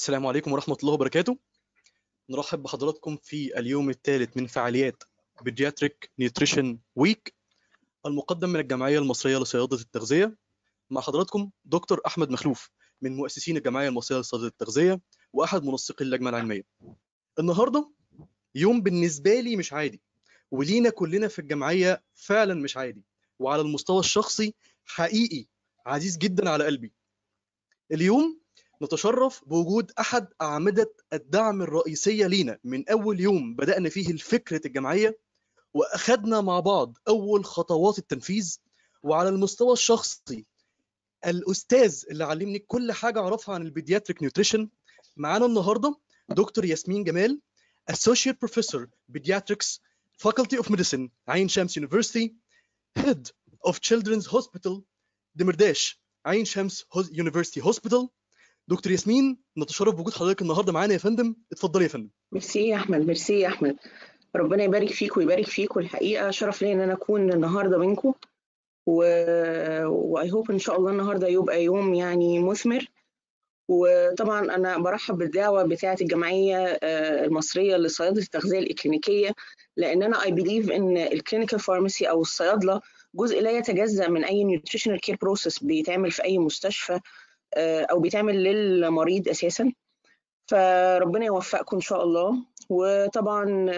السلام عليكم ورحمة الله وبركاته. نرحب بحضراتكم في اليوم الثالث من فعاليات Pediatric Nutrition Week المقدم من الجمعية المصرية لصيادلة التغذية. مع حضراتكم دكتور أحمد مخلوف من مؤسسين الجمعية المصرية لصيادلة التغذية وأحد منسقي اللجنة العلمية. النهاردة يوم بالنسبة لي مش عادي ولينا كلنا في الجمعية فعلا مش عادي وعلى المستوى الشخصي حقيقي عزيز جدا على قلبي. اليوم نتشرف بوجود أحد أعمدة الدعم الرئيسية لينا. من أول يوم بدأنا فيه فكره الجمعيه وأخذنا مع بعض أول خطوات التنفيذ. وعلى المستوى الشخصي الأستاذ اللي علمني كل حاجة أعرفها عن ال pediatric nutrition معانا النهارده دكتور ياسمين جمال Associate Professor Pediatrics Faculty of Medicine عين شمس University Head of Children's Hospital دمرداش عين شمس University Hospital دكتور ياسمين نتشرف بوجود حضرتك النهارده معانا يا فندم. اتفضلي يا فندم. ميرسي يا أحمد ميرسي يا أحمد. ربنا يبارك فيك ويبارك فيكم الحقيقة. شرف لي إن أنا أكون النهارده بينكم. و و I hope إن شاء الله النهارده يبقى يوم يعني مثمر. وطبعا أنا برحب بالدعوة بتاعة الجمعية المصرية لصيادلة التغذية الإكلينيكية لأن أنا I believe إن ال clinical pharmacy أو الصيادلة جزء لا يتجزأ من أي nutritional care process بيتعمل في أي مستشفى. أو بيتعمل للمريض أساسا. فربنا يوفقكم إن شاء الله. وطبعا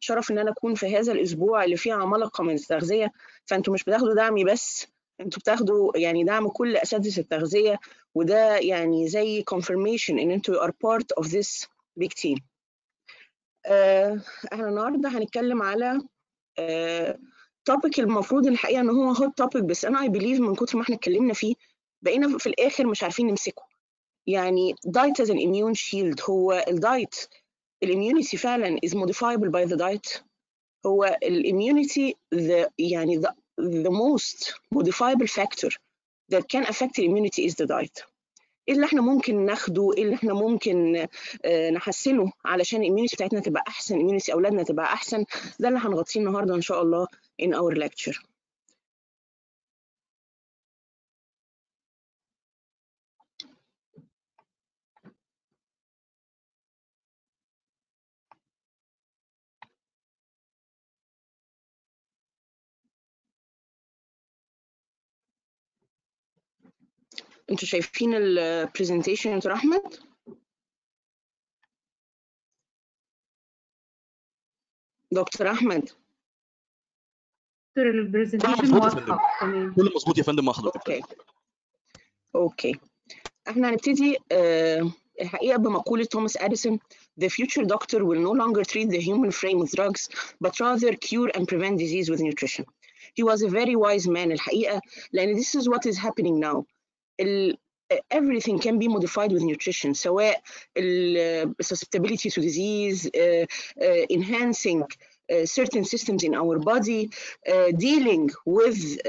شرف إن أنا أكون في هذا الأسبوع اللي فيه عمالقة من التغذية. فأنتوا مش بتاخدوا دعمي بس أنتوا بتاخدوا يعني دعم كل أساتذة التغذية. وده يعني زي confirmation إن أنتوا are part of this big team. إحنا النهارده هنتكلم على topic المفروض الحقيقة إن هو hot topic بس أنا I believe من كتر ما إحنا اتكلمنا فيه بقينا في الآخر مش عارفين نمسكه. يعني diet as an immune shield هو ال diet ال immunity فعلا is modifiable by the diet. هو ال immunity يعني the, the most modifiable factor that can affect the immunity is the diet. إيه اللي إحنا ممكن ناخده؟ إيه اللي إحنا ممكن نحسنه علشان ال immunity بتاعتنا تبقى أحسن ال immunity أولادنا تبقى أحسن؟ ده اللي هنغطيه النهارده إن شاء الله in our lecture. أنتوا شايفين ال presentation يا احمد دكتور احمد دكتور ال presentation واضحه كله مظبوط يا فندم مع حضرتك okay okay إحنا هنبتدي uh, الحقيقة بمقوله توماس اديسون The future doctor will no longer treat the human frame with drugs, but rather cure and prevent disease with nutrition. He was a very wise man الحقيقة لأن this is what is happening now. ال, everything can be modified with nutrition سواء ال, susceptibility to disease, uh, uh, enhancing uh, certain systems in our body, dealing with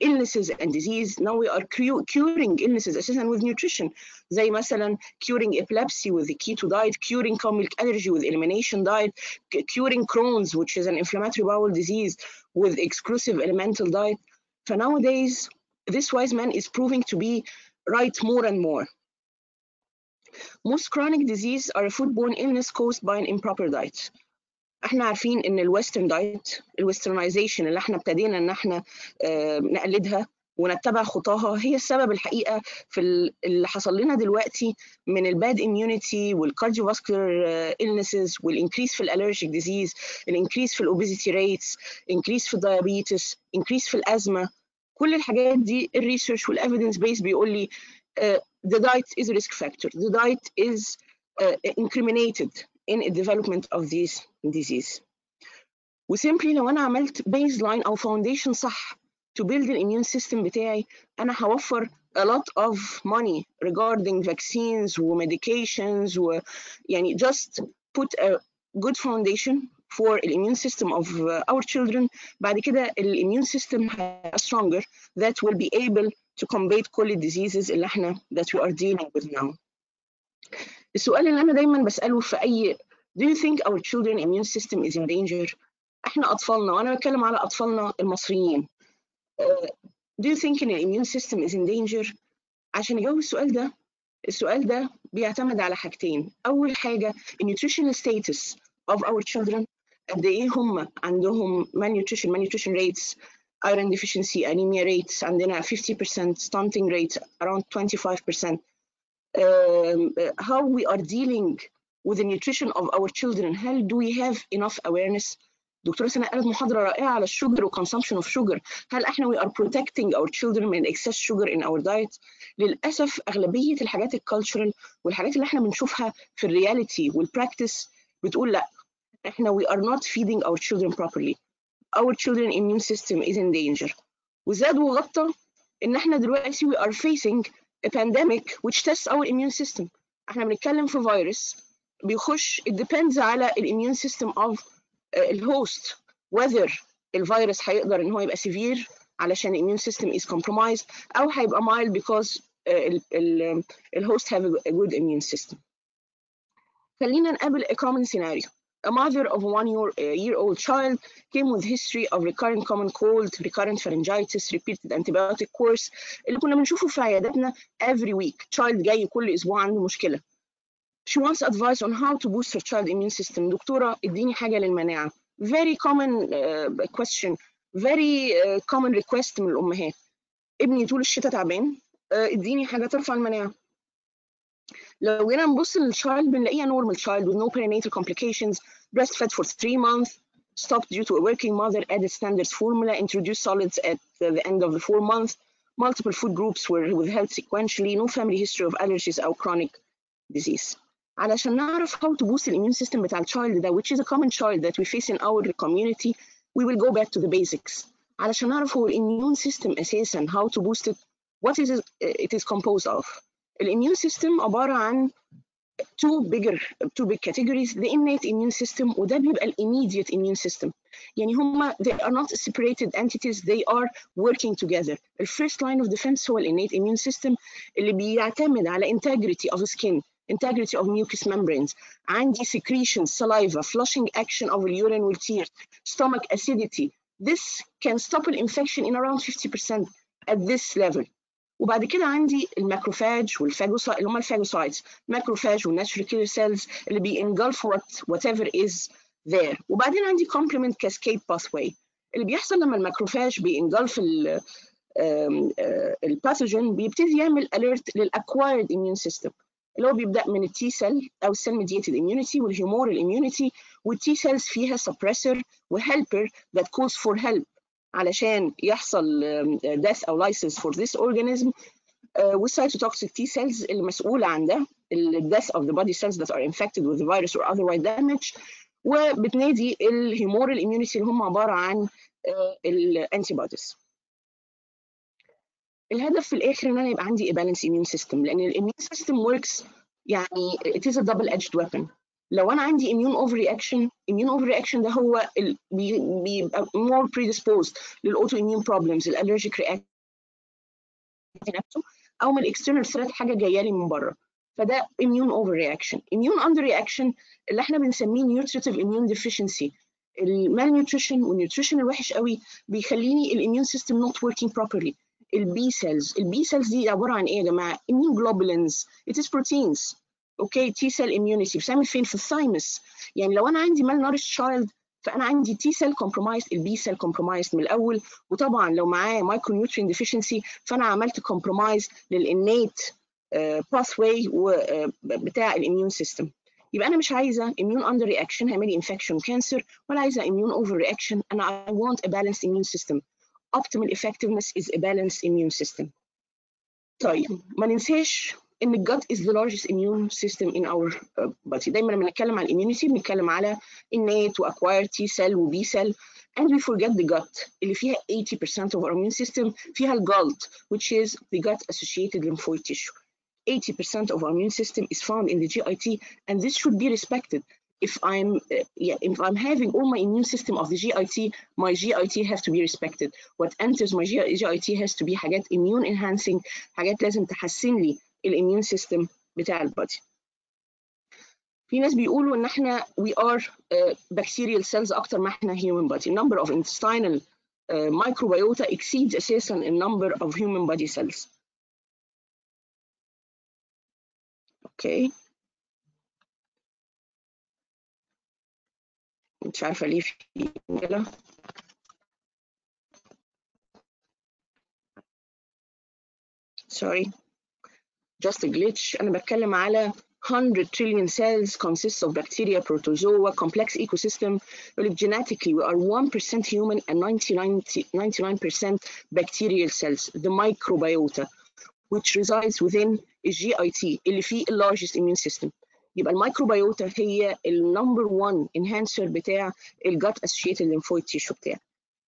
illnesses and disease. Now we are curing illnesses اساسا with nutrition زي مثلا curing epilepsy with the keto diet, curing cow milk allergy with elimination diet, curing Crohn's which is an inflammatory bowel disease with exclusive elemental diet. So nowadays this wise man is proving to be right more and more. Most chronic disease are a foodborne illness caused by an improper diet. إحنا عارفين إن الويسترن دايت الويسترنايزيشن اللي إحنا ابتدينا إن إحنا آه نقلدها ونتبع خطاها هي السبب الحقيقة في اللي حصل لنا دلوقتي من ال bad immunity وال cardiovascular illnesses والانكريس في الالرجيك ديزيز الانكريس في الاوبيزيتي ريتس انكريس في الدايابيتس انكريس في الازمه كل الحاجات دي الريسيرش والايفيدنس بيس بيقول لي uh, the diet is a risk factor the diet is uh, incriminated in the development of these disease وسيمبلي لو انا عملت بيز لاين او فاونديشن صح to build the immune system بتاعي انا هوفر a lot of money regarding vaccines و medications و يعني just put a good foundation for the immune system of uh, our children بعد كده ال immune system stronger that will be able to combat كل diseases اللي احنا that we are dealing with now السؤال اللي انا دايما بساله في اي do you think our children immune system is in danger احنا اطفالنا وانا بتكلم على اطفالنا المصريين uh, do you think ان immune system is in danger عشان اجاوب السؤال ده السؤال ده بيعتمد على حاجتين اول حاجه nutritional status of our children قد ايه هم عندهم malnutrition malnutrition rates iron deficiency anemia rates عندنا 50% stunting rates around 25% um, how we are dealing with the nutrition of our children هل do we have enough awareness دكتورة سناء قالت محاضرة رائعة على الشوجر وconsumption of sugar هل احنا we are protecting our children من excess sugar in our diet للأسف أغلبية الحاجات الكالتشرال والحاجات اللي احنا بنشوفها في الرياليتي والبراكتس بتقول لا احنا we are not feeding our children properly our children immune system is in danger وزاد وغطى ان احنا دلوقتي we are facing a pandemic which tests our immune system احنا بنتكلم في فيروس بيخش it depends على الاميون سيستم of الهوست whether الفيروس هيقدر ان هو يبقى severe علشان الاميون سيستم is compromised او هيبقى mild because الهوست have a good immune system خلينا نقابل a common scenario A mother of one year, uh, year old child came with history of recurrent common cold, recurrent pharyngitis, repeated antibiotic course اللي كنا بنشوفه في عياداتنا every week. child جاي كل أسبوع عنده مشكلة. She wants advice on how to boost her child immune system. دكتورة اديني حاجة للمناعة. Very common uh, question, very uh, common request من الأمهات. ابني طول الشتاء تعبان uh, اديني حاجة ترفع المناعة. لو جينا نبص للchild بنلاقيها normal child with no perinatal complications, breastfed for three months, stopped due to a working mother, added standards formula, introduced solids at the end of the four months, multiple food groups were withheld sequentially, no family history of allergies or chronic disease. علشان نعرف how to boost the immune system بتاع الchild ده which is a common child that we face in our community we will go back to the basics علشان نعرف هو immune system أساسا how to boost it what is it is composed of الاميون سيستم عباره عن two bigger two big categories the innate immune system وده بيبقى ال immediate immune system يعني هما they are not separated entities they are working together the first line of defense هو ال innate immune system اللي بيعتمد على integrity of skin integrity of mucous membranes عندي secretion saliva flushing action of the urine with tears stomach acidity this can stop an infection in around 50% at this level وبعد كده عندي الماكروفاج والفاجوسايت اللي هم الفاجوسايتس. ماكروفاج والناتشورال كيلر سيلز اللي بينجلف whatever is there. وبعدين عندي complement cascade pathway. اللي بيحصل لما ال macrophage بي engulf ال pathogen بيبتدي يعمل alert لل acquired immune system. اللي هو بيبدأ من ال T cell أو ال cell mediated immunity وال humoral immunity وال T cells فيها suppressor و helper that calls for help. علشان يحصل death أو lysis for this organism uh, وال cytotoxic T cells اللي مسؤولة عن ده death of the body cells that are infected with the virus or otherwise damage وبتنادي الهيمورال immunity اللي هم عبارة عن الانتيبوديز الهدف في الآخر ان أنا يبقى عندي a balanced immune system لأن الاميون سيستم works يعني it is a double edged weapon لو أنا عندي immune overreaction immune overreaction ده هو. بيبقى more predisposed للاوتو immune problems الالرجيك رياكشن نفسه أو من ال external threat حاجة جاية لي من بره. فده immune overreaction. immune underreaction اللي إحنا بنسميه nutritive immune deficiency. ال malnutrition وال nutrition الوحش قوي بيخليني ال immune system not working properly. ال B cells ال B cells دي عبارة عن إيه يا جماعة؟ immune globulins. It is proteins. okay T cell immunity بتعمل فين في ال thymus يعني لو أنا عندي malnourished child فأنا عندي T cell compromise ال B cell compromise من الأول. وطبعا لو معاه micronutrient deficiency فأنا عملت compromise لل innate pathway بتاع ال immune system يبقى أنا مش عايزة immune under reaction هيعمل لي infection و cancer ولا عايزة immune over reaction أنا I want a balanced immune system. Optimal effectiveness is a balanced immune system. طيب ما ننساش ان الجت is the largest immune system in our body دايما لما نتكلم عن الاميونيتي بنتكلم على innate واكوايرد تي سيل وبي سيل and we forget the gut اللي فيها 80% of our immune system فيها الجلط which is the gut associated lymphoid tissue 80% of our immune system is found in the GIT and this should be respected if I'm uh, yeah if I'm having all my immune system of the GIT my GIT has to be respected what enters my GIT has to be حاجات immune enhancing حاجات لازم تحسن لي الاميون سيستم بتاع البادي في ناس بيقولوا ان إحنا we are uh, bacterial cells أكتر ما إحنا human body number of intestinal uh, microbiota exceeds أساسا the number of human body cells أوكي مش عارفة ليه في مشكلة sorry just a glitch أنا بتكلم على 100 trillion cells consists of bacteria, protozoa, complex ecosystem. Well, genetically, we are 1% human and 99, 99% bacterial cells, the microbiota, which resides within the GIT, اللي فيه the largest immune system. يبقى الميكروبيوتا هي ال number one enhancer بتاع ال gut associated lymphoid tissue بتاعنا.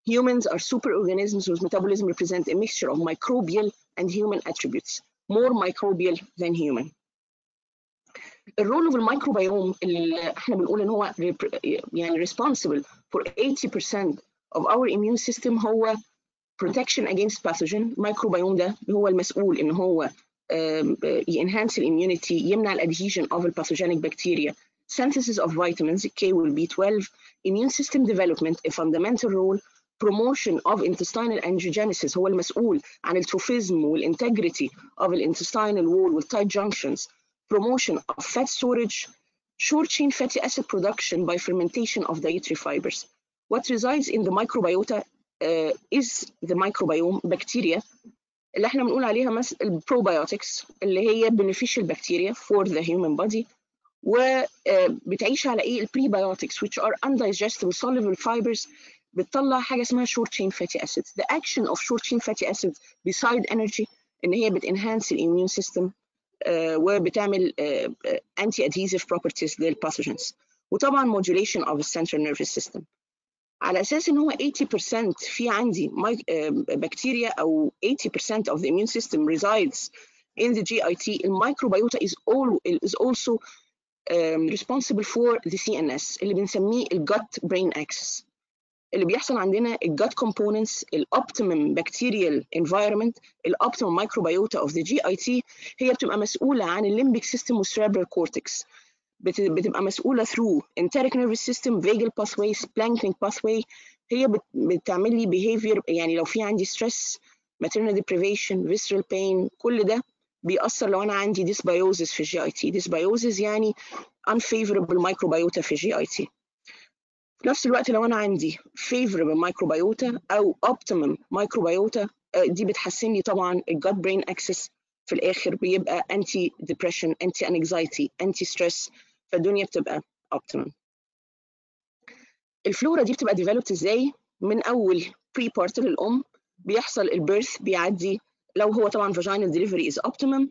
Humans are superorganisms whose metabolism represent a mixture of microbial and human attributes, more microbial than human. الرول اوف الميكروبيوم اللي احنا بنقول ان هو يعني responsible for 80% of our immune system هو protection against pathogen الميكروبيوم ده هو المسؤول ان هو enhance الاميونيتي يمنع الادهيجن of pathogenic bacteria synthesis of vitamins K will B12 immune system development a fundamental role promotion of intestinal angiogenesis هو المسؤول عن التروفيزم والintegrity of الintestinal wall والtight junctions promotion of fat storage, short chain fatty acid production by fermentation of dietary fibers. What resides in the microbiota uh, is the microbiome bacteria اللي احنا بنقول عليها مثلا البروبيوتكس اللي هي beneficial bacteria for the human body وبتعيش على ايه البريبيوتكس which are undigestible soluble fibers بتطلع حاجة اسمها short chain fatty acids. The action of short chain fatty acids beside energy ان هي بتنهانس الاميون سيستم وبتعمل adhesive properties للباثوجينز وطبعا modulation of the central nervous system على أساس ان هو 80% في عندي بكتيريا أو 80% of the immune system resides in the GIT ال microbiota is all is also um, responsible for the CNS اللي بنسميه ال gut brain axis اللي بيحصل عندنا ال gut components ال optimum bacterial environment ال optimum microbiota of the GIT هي بتبقى مسؤولة عن ال limbic system وال cerebral cortex بتبقى مسؤولة through enteric nervous system vagal pathway splanchnic pathway هي بتعمل لي behavior يعني لو في عندي stress maternal deprivation visceral pain كل ده بيأثر لو أنا عندي dysbiosis في ال GIT dysbiosis يعني unfavorable microbiota في ال GIT في نفس الوقت لو أنا عندي favorable microbiota أو optimum microbiota دي بتحسن لي طبعا ال gut brain axis في الآخر بيبقى anti-depression anti-anxiety anti-stress فالدنيا بتبقى optimum. الفلورا دي بتبقى developed إزاي؟ من أول prepart للام بيحصل ال birth بيعدي لو هو طبعا vaginal delivery is optimum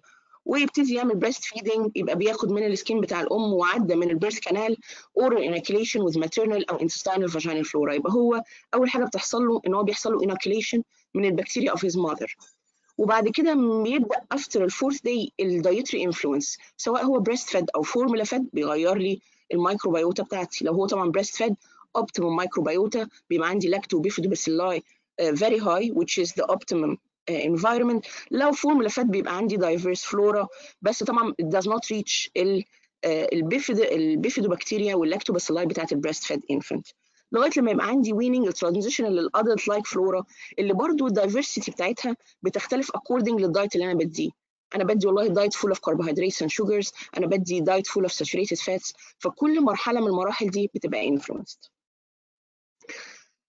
ويبتدي يعمل breast feeding يبقى بياخد من ال skin بتاع الأم وعدى من ال birth canal oral inoculation with maternal أو intestinal vaginal flora. يبقى هو أول حاجة بتحصل له إن هو بيحصل له inoculation من البكتيريا of his mother وبعد كده بيبدأ after ال fourth day ال dietary influence سواء هو breast fed أو formula fed بيغير لي ال microbiota بتاعتي. لو هو طبعا breast fed optimum microbiota بيبقى عندي lacto bifidobacilli very high which is the optimum environment. لو formula fed بيبقى عندي diverse flora بس طبعا it does not reach ال ال bifid ال bifidobacteria وال lactobacilli بتاعت ال breast fed infant لغاية لما يبقى عندي weaning ال transition لل adult like flora اللي برضو ال diversity بتاعتها بتختلف according لل diet اللي أنا بديه. أنا بدي والله diet full of carbohydrates and sugars أنا بدي diet full of saturated fats فكل مرحلة من المراحل دي بتبقى influenced.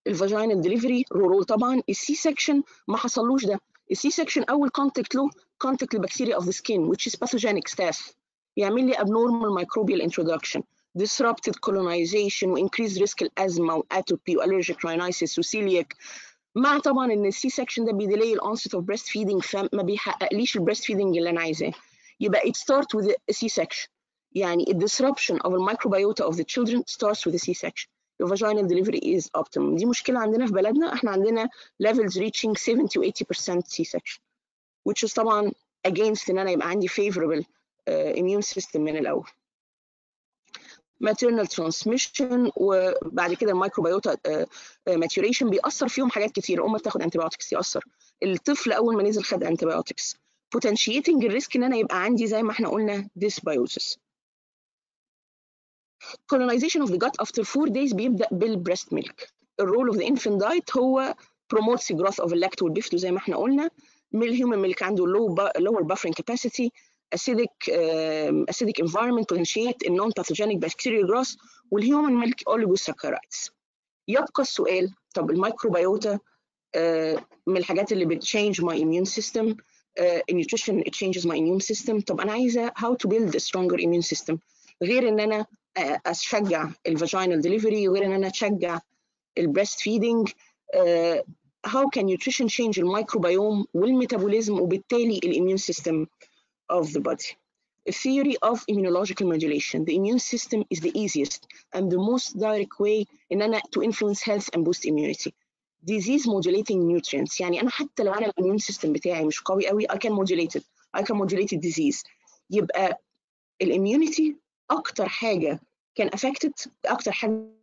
ال vaginal delivery role طبعا ال C-section ما حصلوش ده. ال C-section أول contact له contact لبكتيريا of the skin which is pathogenic staph. يعمل لي abnormal microbial introduction. Disrupted colonization و increased risk الازمه واتوبي والرجيك rhinitis وسيلياك مع طبعا إن ال C-section ده بيديلي ال onset of breast feeding فما بيحققليش ال breast feeding اللي أنا عايزاه. يبقى it start with a C-section يعني the disruption of the microbiota of the children starts with a C-section the vaginal delivery is optimum دي مشكلة عندنا في بلدنا إحنا عندنا levels reaching 70 to 80% C-section which is طبعا against ان أنا يبقى عندي favorable uh, immune system من الأول maternal transmission وبعد كده ال microbiota uh, uh, maturation بيأثر فيهم حاجات كتير الأم بتاخد antibiotics يأثر الطفل أول ما نزل خد antibiotics potentiating ال risk ان أنا يبقى عندي زي ما إحنا قلنا dysbiosis colonization of the gut after four days بيبدأ بال breast milk ال role of the infant diet هو promotes the growth of ال lacto وال bifido زي ما إحنا قلنا ال human milk عنده low lower buffering capacity acidic um, acidic environment potentiate a non-pathogenic bacterial growth وال human milk oligosaccharides يبقى السؤال طب ال microbiota uh, من الحاجات اللي بت change my immune system uh, nutrition it changes my immune system طب أنا عايزه how to build a stronger immune system غير ان أنا uh, اشجع الفاجينال ديليفري غير ان انا اشجع البريست فيدنج uh, how can nutrition change الميكروبيوم والميتابوليزم وبالتالي الاميون سيستم of the body. A theory of immunological modulation. The immune system is the easiest and the most direct way in أنا to influence health and boost immunity. Disease modulating nutrients. يعني أنا حتى لو أنا الاميون سيستم بتاعي مش قوي قوي I can modulate it. I can modulate the disease. يبقى الاميونيتي أكتر حاجة كان affected أكتر حاجة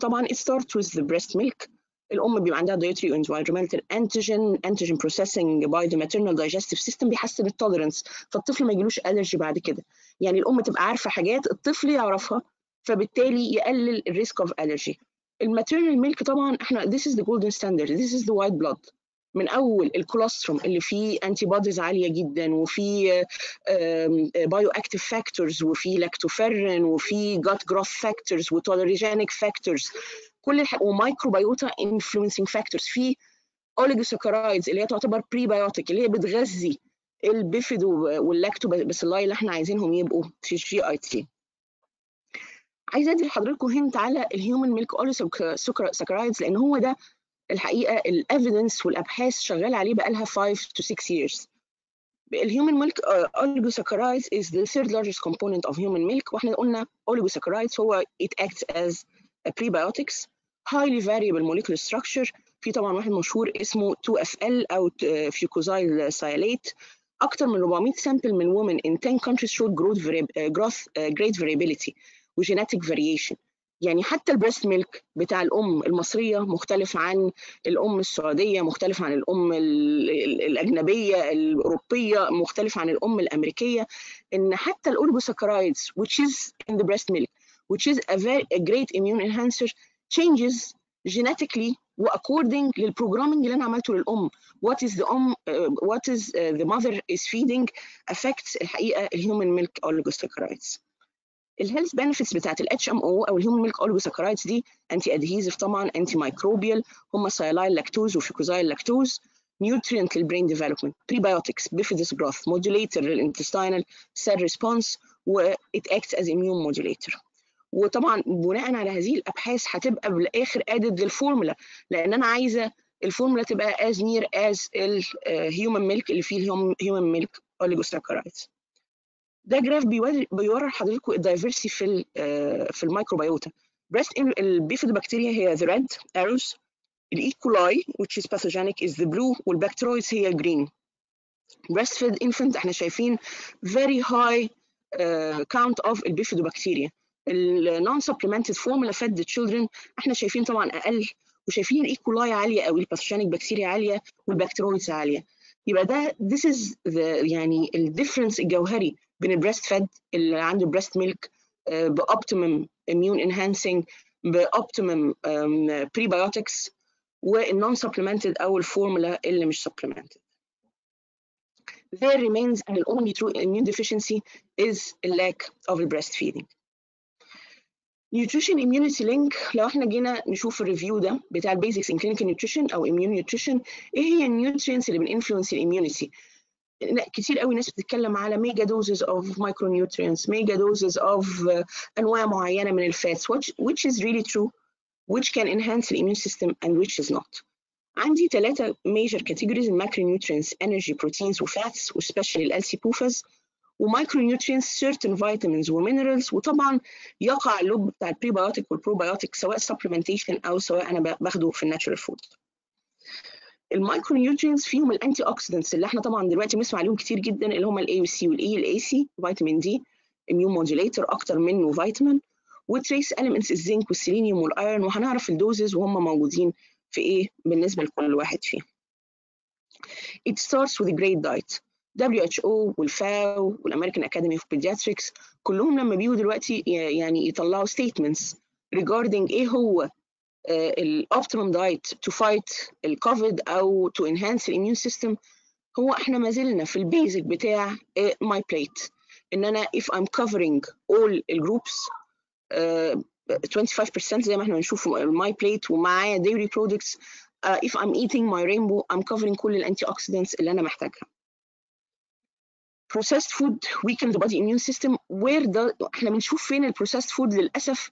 طبعا it starts with the breast milk. الأم بيبقى عندها dietary environmental antigen antigen processing by the maternal digestive system بيحسن ال tolerance فالطفل ما يجيلوش allergy بعد كده. يعني الأم تبقى عارفة حاجات الطفل يعرفها فبالتالي يقلل ال risk of allergy. ال maternal milk طبعا إحنا this is the golden standard this is the white blood. من أول ال colostrum اللي فيه antibodies عالية جدا وفي bioactive factors وفي لاكتوفيرين وفي gut growth factors و tolerogenic factors كل الح... و microbiota influencing factors في oligosaccharides اللي هي تعتبر prebiotic اللي هي بتغذي ال bifido وال lactobacilli اللي إحنا عايزينهم يبقوا في ال GIT عايزه ادي لحضراتكم hint على ال human milk oligosaccharides لأن هو ده الحقيقة ال evidence والابحاث شغاله عليه بقى لها 5 to 6 years. ال human milk oligosaccharides is the third largest component of human milk وإحنا قلنا oligosaccharides هو it acts as a prebiotics highly variable molecular structure في طبعا واحد مشهور اسمه 2FL أو fucosyllactose أكتر من 400 sample من women in 10 countries showed growth, growth uh, great variability و genetic variation. يعني حتى ال breast milk بتاع الأم المصرية مختلف عن الأم السعودية مختلف عن الأم الأجنبية الأوروبية مختلف عن الأم الأمريكية. إن حتى ال oligosaccharides which is in the breast milk which is a very a great immune enhancer changes genetically و according لل programming اللي أنا عملته للأم. The um uh, what is uh, the mother is feeding affects الحقيقة ال human milk oligosaccharides ال health benefits بتاعت ال HMO أو ال human milk oligosaccharides دي anti-adhesive طبعا antimicrobial هم sialyllactose و fucosyllactose nutrient لل brain development prebiotics bifidus growth modulator لل intestinal cell response و it acts as immune modulator. وطبعا بناء على هذه الأبحاث هتبقى بالاخر added لل formula لأن أنا عايزة الفورمولا تبقى as near as ال human milk اللي فيه ال human milk oligosaccharides ده graph بيوري لحضراتكم ال diversity في ال في ال microbiota. breast ال bifidobacteria هي the red arrows. ال E. coli which is pathogenic is the blue. وال Bacteroides هي green. Breastfed infant إحنا شايفين very high uh, count of ال bifidobacteria ال non formula fed the children إحنا شايفين طبعا أقل. وشايفين ال E. coli عالية قوي ال pathogenic bacteria عالية وال Bacteroides عالية. يبقى ده this is the يعني ال difference الجوهري. بين ال breastfed اللي عنده breast milk ب optimum immune enhancing ب optimum prebiotics وال non supplemented أو الفورمولا اللي مش supplemented There remains and the only true immune deficiency is a lack of breastfeeding. Nutrition Immunity Link لو إحنا جينا نشوف ال review ده بتاع ال basics in clinical nutrition أو immune nutrition إيه هي ال nutrients اللي بت influence ال immunity كتير قوي ناس بتتكلم على mega doses of micronutrients mega doses of أنواع معينة من ال fats which, which is really true which can enhance the immune system and which is not. عندي ثلاثة major categories nutrients energy proteins و fats و specially و micronutrients certain vitamins و minerals وطبعا يقع ال loop بتاع ال prebiotic وال probiotic سواء supplementation أو سواء أنا باخده في ال natural food ال micronutrients فيهم ال antioxidants اللي إحنا طبعا دلوقتي بنسمع عليهم كتير جدا اللي هم الاي والسي والاي الاي سي فيتامين دي immune modulator أكتر منه فيتامين وتريس اليمنتس الزنك والسيلينيوم والايرون وهنعرف ال doses وهم موجودين في إيه بالنسبة لكل واحد فيهم. It starts with a great diet. WHO وال FAO وال American Academy of Pediatrics كلهم لما بيجوا دلوقتي يعني يطلعوا statements regarding إيه هو ال optimum diet to fight ال COVID أو to enhance ال immune system هو إحنا ما زلنا في ال basic بتاع MyPlate إن أنا if I'm covering all ال groups uh, 25% زي ما إحنا بنشوف ال MyPlate ومعايا dairy products uh, if I'm eating my rainbow I'm covering كل ال antioxidants اللي أنا محتاجها. Processed food weaken the body immune system. Where the إحنا بنشوف فين ال processed food للأسف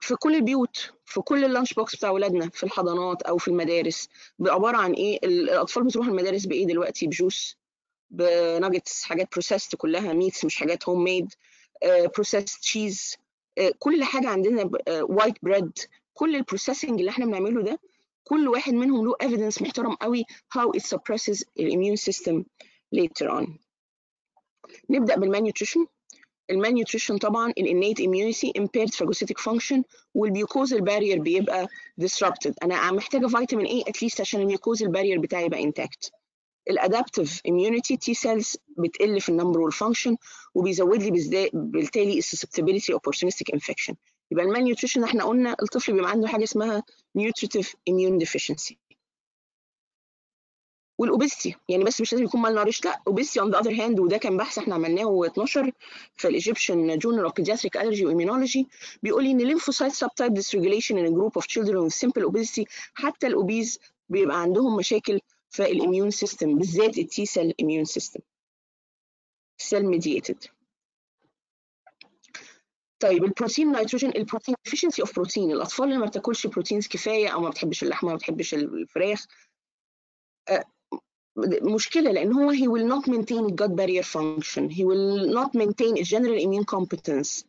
في كل البيوت في كل ال lunch box بتاع اولادنا في الحضانات أو في المدارس عبارة عن إيه؟ الأطفال بتروح المدارس بإيه دلوقتي؟ ب juice ب nuggets حاجات processed كلها meats مش حاجات home made processed cheese كل حاجة عندنا white bread كل ال processing اللي إحنا بنعمله ده كل واحد منهم له evidence محترم قوي how it suppresses the immune system later on. نبدأ بال malnutrition ال malnutrition طبعا ال innate immunity impaired phagocytic function وال mucosal barrier بيبقى disrupted. أنا محتاجة فيتامين A at least عشان ال mucosal barrier بتاعي يبقى intact ال adaptive immunity T cells بتقل في ال number وال function وبيزود لي بالتالي ال susceptibility opportunistic infection. يبقى ال malnutrition إحنا قلنا الطفل بيبقى عنده حاجة اسمها nutritive immune deficiency. وال obesity يعني بس مش لازم يكون malnourished لا obesity on the other hand وده كان بحث إحنا عملناه 12 في ال Egyptian Journal of Pediatric Allergy and Immunology بيقول لي إن lymphocyte subtype dysregulation in a group of children with simple obesity حتى ال obese بيبقى عندهم مشاكل في ال immune system بالذات ال T cell immune system cell mediated طيب ال protein nitrogen ال protein efficiency of protein الأطفال اللي ما بتاكلش proteins كفاية أو ما بتحبش اللحمة ما بتحبش الفراخ مشكله لان هو he will not maintain a gut barrier function he will not maintain a general immune competence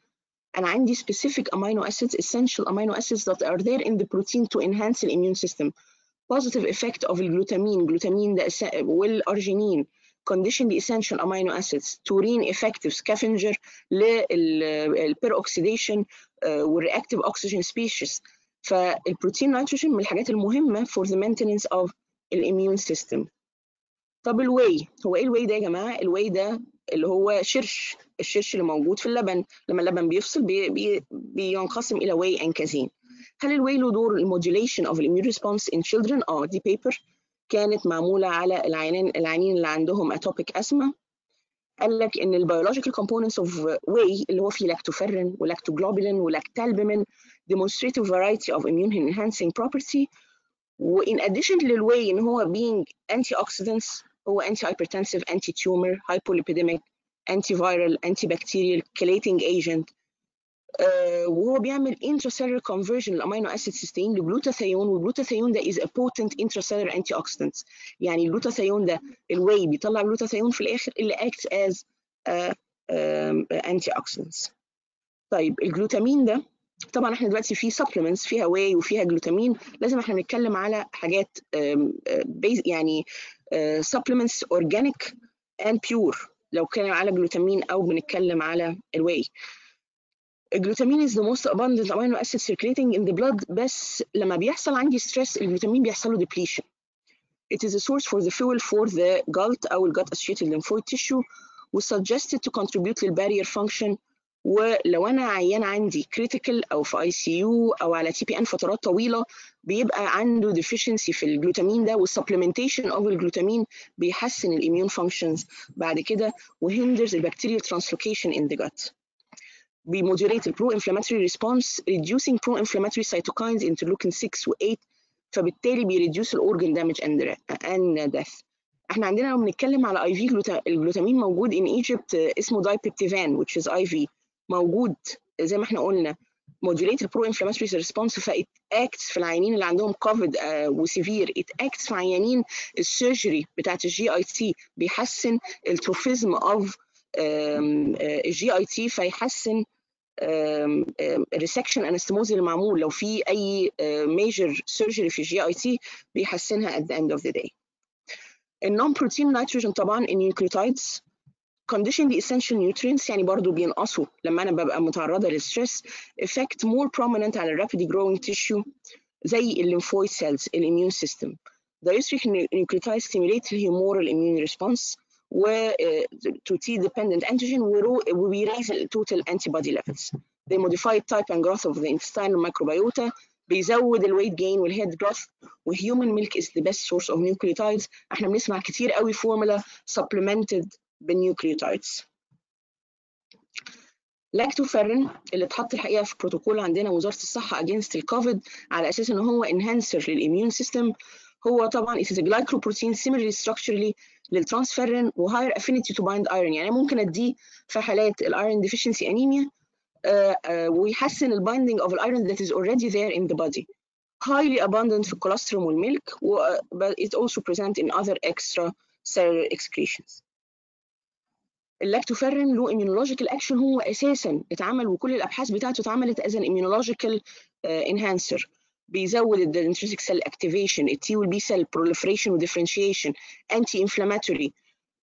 انا عندي specific amino acids essential amino acids that are there in the protein to enhance the immune system positive effect of الجلوتامين جلوتامين ده والارجينين condition the essential amino acids taurine effective scavenger للperoxidation والreactive oxygen species فالبروتين نيتروجين من الحاجات المهمه for the maintenance of الاميون سيستم طب ال whey هو إيه ال whey ده يا جماعة؟ ال whey ده اللي هو شرش الشرش اللي موجود في اللبن لما اللبن بيفصل بي بي بينقسم إلى whey and casein هل ال whey له دور ال modulation of ال immune response in children آه دي paper كانت معمولة على العينين العينين اللي عندهم atopic asthma قال لك إن ال biological components of whey اللي هو فيه lactoferrin و lactoglobulin و lactalbumin demonstrate a variety of immune enhancing property. وإن addition للواي إن هو being antioxidants هو hypertensive anti tumor hypolipidemic anti viral anti bacterial chelating agent uh, وهو بيعمل intracellular conversion للامينو اسيد سيستين لجلوتاثيون والجلوتاثيون ده is a potent intracellular antioxidant يعني الجلوتاثيون ده الواي بيطلع جلوتاثيون في الآخر اللي acts as uh, um, antioxidants طيب الجلوتامين ده طبعا إحنا دلوقتي في supplements فيها whey وفيها جلوتامين. لازم إحنا بنتكلم على حاجات يعني supplements organic and pure لو كان على جلوتامين أو بنتكلم على ال whey. ال glutamine is the most abundant amino acid circulating in the blood بس لما بيحصل عندي stress ال glutamine بيحصل له depletion. It is a source for the fuel for the GALT أو gut associated lymphoid tissue was suggested to contribute لل barrier function ولو أنا عيان عندي كريتيكال أو في اي سي يو أو على تي بي ان فترات طويلة بيبقى عنده ديفيشنسي في الجلوتامين ده والسبلمنتيشن اوف الجلوتامين بيحسن الاميون فانكشنز بعد كده وهندرز البكتيريال ترانسلوكيشن ان ذا جت بيموديوليت البرو انفلاماتوري ريسبونس reducing pro inflammatory cytokines interleukin 6 و 8 فبالتالي بي reduce ال organ damage and death إحنا عندنا لو بنتكلم على IV ال glutamine موجود in Egypt اسمه Dipeptiven which is IV موجود زي ما إحنا قلنا. Modulate ال pro inflammatory response that acts في العيانين اللي عندهم كوفيد و severe. It acts في عيانين ال surgery بتاعت ال GIT بيحسن ال trophism of ال GIT فيحسن ال resection anastomosis اللي معمول لو في أي ميجر سيرجري في الجي اي تي بيحسنها at the end of the day. النون بروتين نيتروجين طبعا النيوكليوتايدز condition the essential nutrients يعني برضو بينقصوا لما انا ببقى متعرضه للستريس effect more prominent على rapidly growing tissue زي الليمفويد سيلز الاميون سيستم diuretic nucleotides stimulate the humoral immune response و to T dependent antigen we raise the total antibody levels they modify type and growth of the intestinal microbiota بيزود الويت جين والهيد جروث وهيومن ميلك از ذا بيست سورس اوف نيوكليوتايدز احنا بنسمع كتير قوي فورمولا سبلمنتد بالنيوكليوتايدز لاكتوفيرين اللي اتحط الحقيقة في بروتوكول عندنا وزارة الصحة against الكوفيد على أساس إن هو enhancer لل immune system هو طبعا it is a glycoprotein similarly structurally لل transferrin و higher affinity to bind iron. يعني ممكن أديه في حالات الايرون deficiency anemia uh, uh, ويحسن البايندينج of الايرون that is already there in the body. Highly abundant في الكوليسترول والميلك but it also present in other extra cellular excretions. اللاكتوفيرين له immunological action هو أساسا اتعمل وكل الابحاث بتاعته اتعملت an immunological uh, enhancer بيزود ال intrinsic cell activation ال T وال B cell proliferation و differentiation anti inflammatory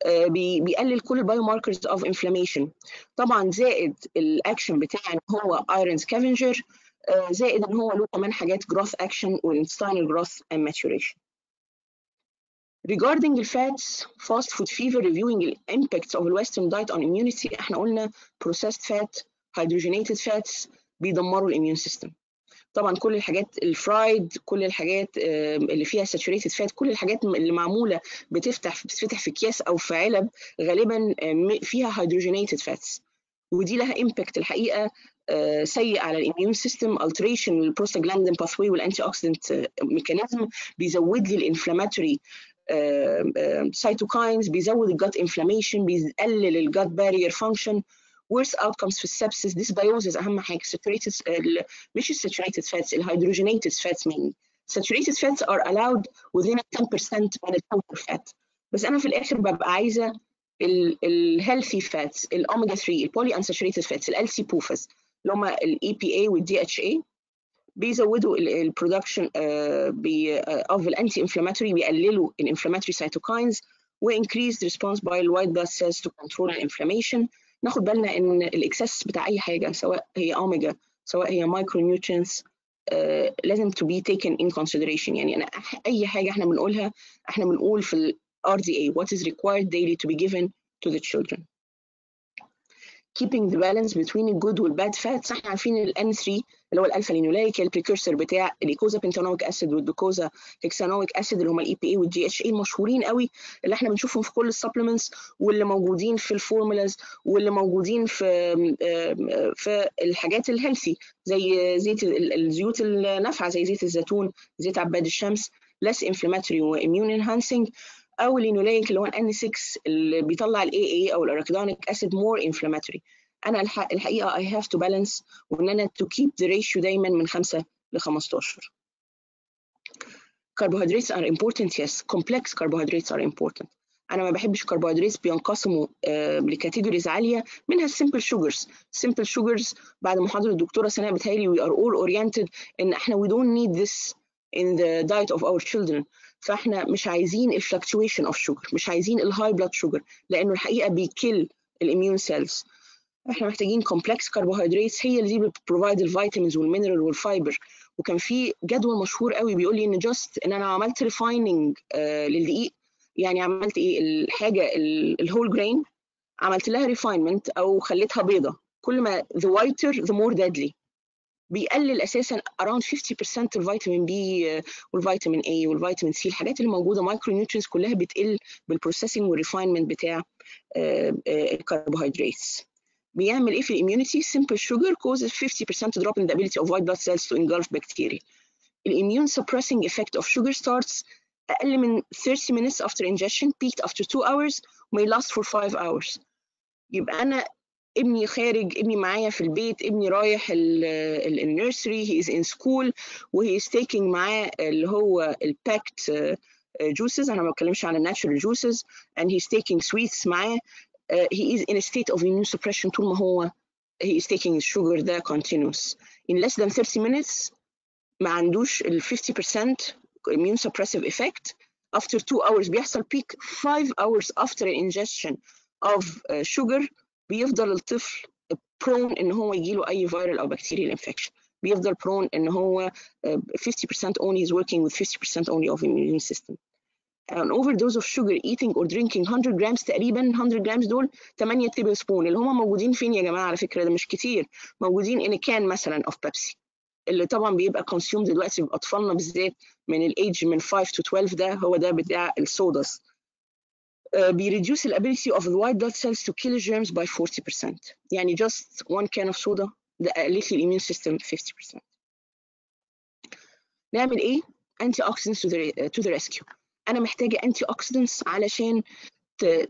uh, بي, بيقلل كل ال biomarkers of inflammation طبعا زائد الاكشن بتاع ان هو scavenger uh, زائد ان هو له كمان حاجات growth action و intestinal growth and maturation regarding ال fats fast food fever reviewing the impacts of the western diet on immunity إحنا قلنا processed fat hydrogenated fats بيدمروا ال immune system طبعا كل الحاجات ال fried كل الحاجات اللي فيها saturated fat كل الحاجات اللي معمولة بتفتح بتفتح في أكياس أو في علب غالبا فيها hydrogenated fats ودي لها impact الحقيقة سيء على ال immune system alteration ال prostaglandin pathway وال antioxidant mechanism بيزود لي ال inflammatory cytokines بيزود ال gut inflammation بيقلل ال gut barrier function worse outcomes في ال sepsis dysbiosis أهم حاجة. Saturated مش ال saturated fats ال hydrogenated fats mainly. Saturated fats are allowed within 10% من ال total fat بس أنا في الآخر ببقى عايزة ال healthy fats الاوميجا 3 ال polyunsaturated fats LC PUFAs اللي هم ال EPA وال DHA بيزودوا ال production of ال anti inflammatory بيقللوا الانفلاماتوري سايتوكاينز وانكريز ريسبونس باي الوايت بلاد سيلز تو كنترول الانفلاميشن ناخد بالنا إن ال excess بتاع أي حاجة سواء هي اوميجا سواء هي micronutrients uh, لازم to be taken in consideration. يعني أنا أي حاجة إحنا بنقولها إحنا بنقول في ال RDA what is required daily to be given to the children. Keeping the balance between the good وال bad fats إحنا عارفين ال N3 اللي هو ال alpha linolenic ال precursor بتاع ال eicosapentaenoic acid وال docosahexaenoic acid اللي هم ال EPA وال DHA المشهورين قوي اللي إحنا بنشوفهم في كل ال supplements واللي موجودين في ال formulas واللي موجودين في في الحاجات ال healthy زي زيت الزيوت النافعة زي زيت الزيتون زيت عباد الشمس less inflammatory و immune enhancing أو اللينوليك اللي هو N6 اللي بيطلع ال AA أو ال arachidonic acid more inflammatory. أنا الحقيقة I have to balance وإن أنا to keep the ratio دايما من 5 ل 15 carbohydrates are important yes. Complex carbohydrates are important. أنا ما بحبش الكربوهيدرات بينقسموا آه ل categories عالية. منها ال simple sugars simple sugars بعد محاضره الدكتورة سناء بتهيألي we are all oriented إن إحنا we don't need this in the diet of our children. فإحنا مش عايزين ال fluctuation of sugar مش عايزين ال high blood sugar لأنه الحقيقة بيكل ال immune cells إحنا محتاجين كومبلكس كربوهيدرات هي اللي بتبروفايد الفيتامينز والمينرال والفايبر وكان في جدول مشهور قوي بيقول لي إن just إن أنا عملت refining آه للدقيق. يعني عملت إيه؟ الحاجة ال whole grain عملت لها refinement أو خليتها بيضة. كل ما the whiter the more deadly. بيقلل أساسا around 50% الفيتامين بي والفيتامين اي والفيتامين سي الحاجات اللي موجودة micronutrients كلها بتقل بال processing وال refinement بتاع الكربوهيدرات بيعمل ايه في الاميونيتي simple sugar causes 50% drop in the ability of white blood cells to engulf bacteria الاميون suppressing effect of sugar starts اقل من 30 minutes after ingestion peaked after 2 hours may last for 5 hours يبقى انا ابني خارج ابني معايا في البيت ابني رايح النيرسري هي از ان سكول وهي از تيكينج معاه اللي هو الباكت جوسز انا ما بتكلمش عن الناتشورال جوسز and he's taking sweets معاه uh, he is in a state of immune suppression طول ما هو he is taking sugar ده continuous in less than 30 minutes ما عندوش ال 50% immune suppressive effect after 2 hours بيحصل peak 5 hours after ingestion of uh, sugar بيفضل الطفل prone ان هو يجيله اي viral او bacterial infection بيفضل prone ان هو uh, 50% only is working with 50% only of immune system An overdose of sugar eating or drinking 100 grams تقريبا 100 grams دول 8 tablespoon اللي هم موجودين فين يا جماعة على فكرة؟ ده مش كتير. موجودين a can مثلا of Pepsi. اللي طبعا بيبقى consumed دلوقتي باطفالنا بالذات من الايدج من 5 to 12 ده هو ده بتاع ال sodas uh, بي reduce the ability of the white blood cells to kill germs by 40% يعني just one can of soda ده قللت لي ال immune system 50% نعمل إيه؟ Oxidants to the to the rescue. أنا محتاجه antioxidants علشان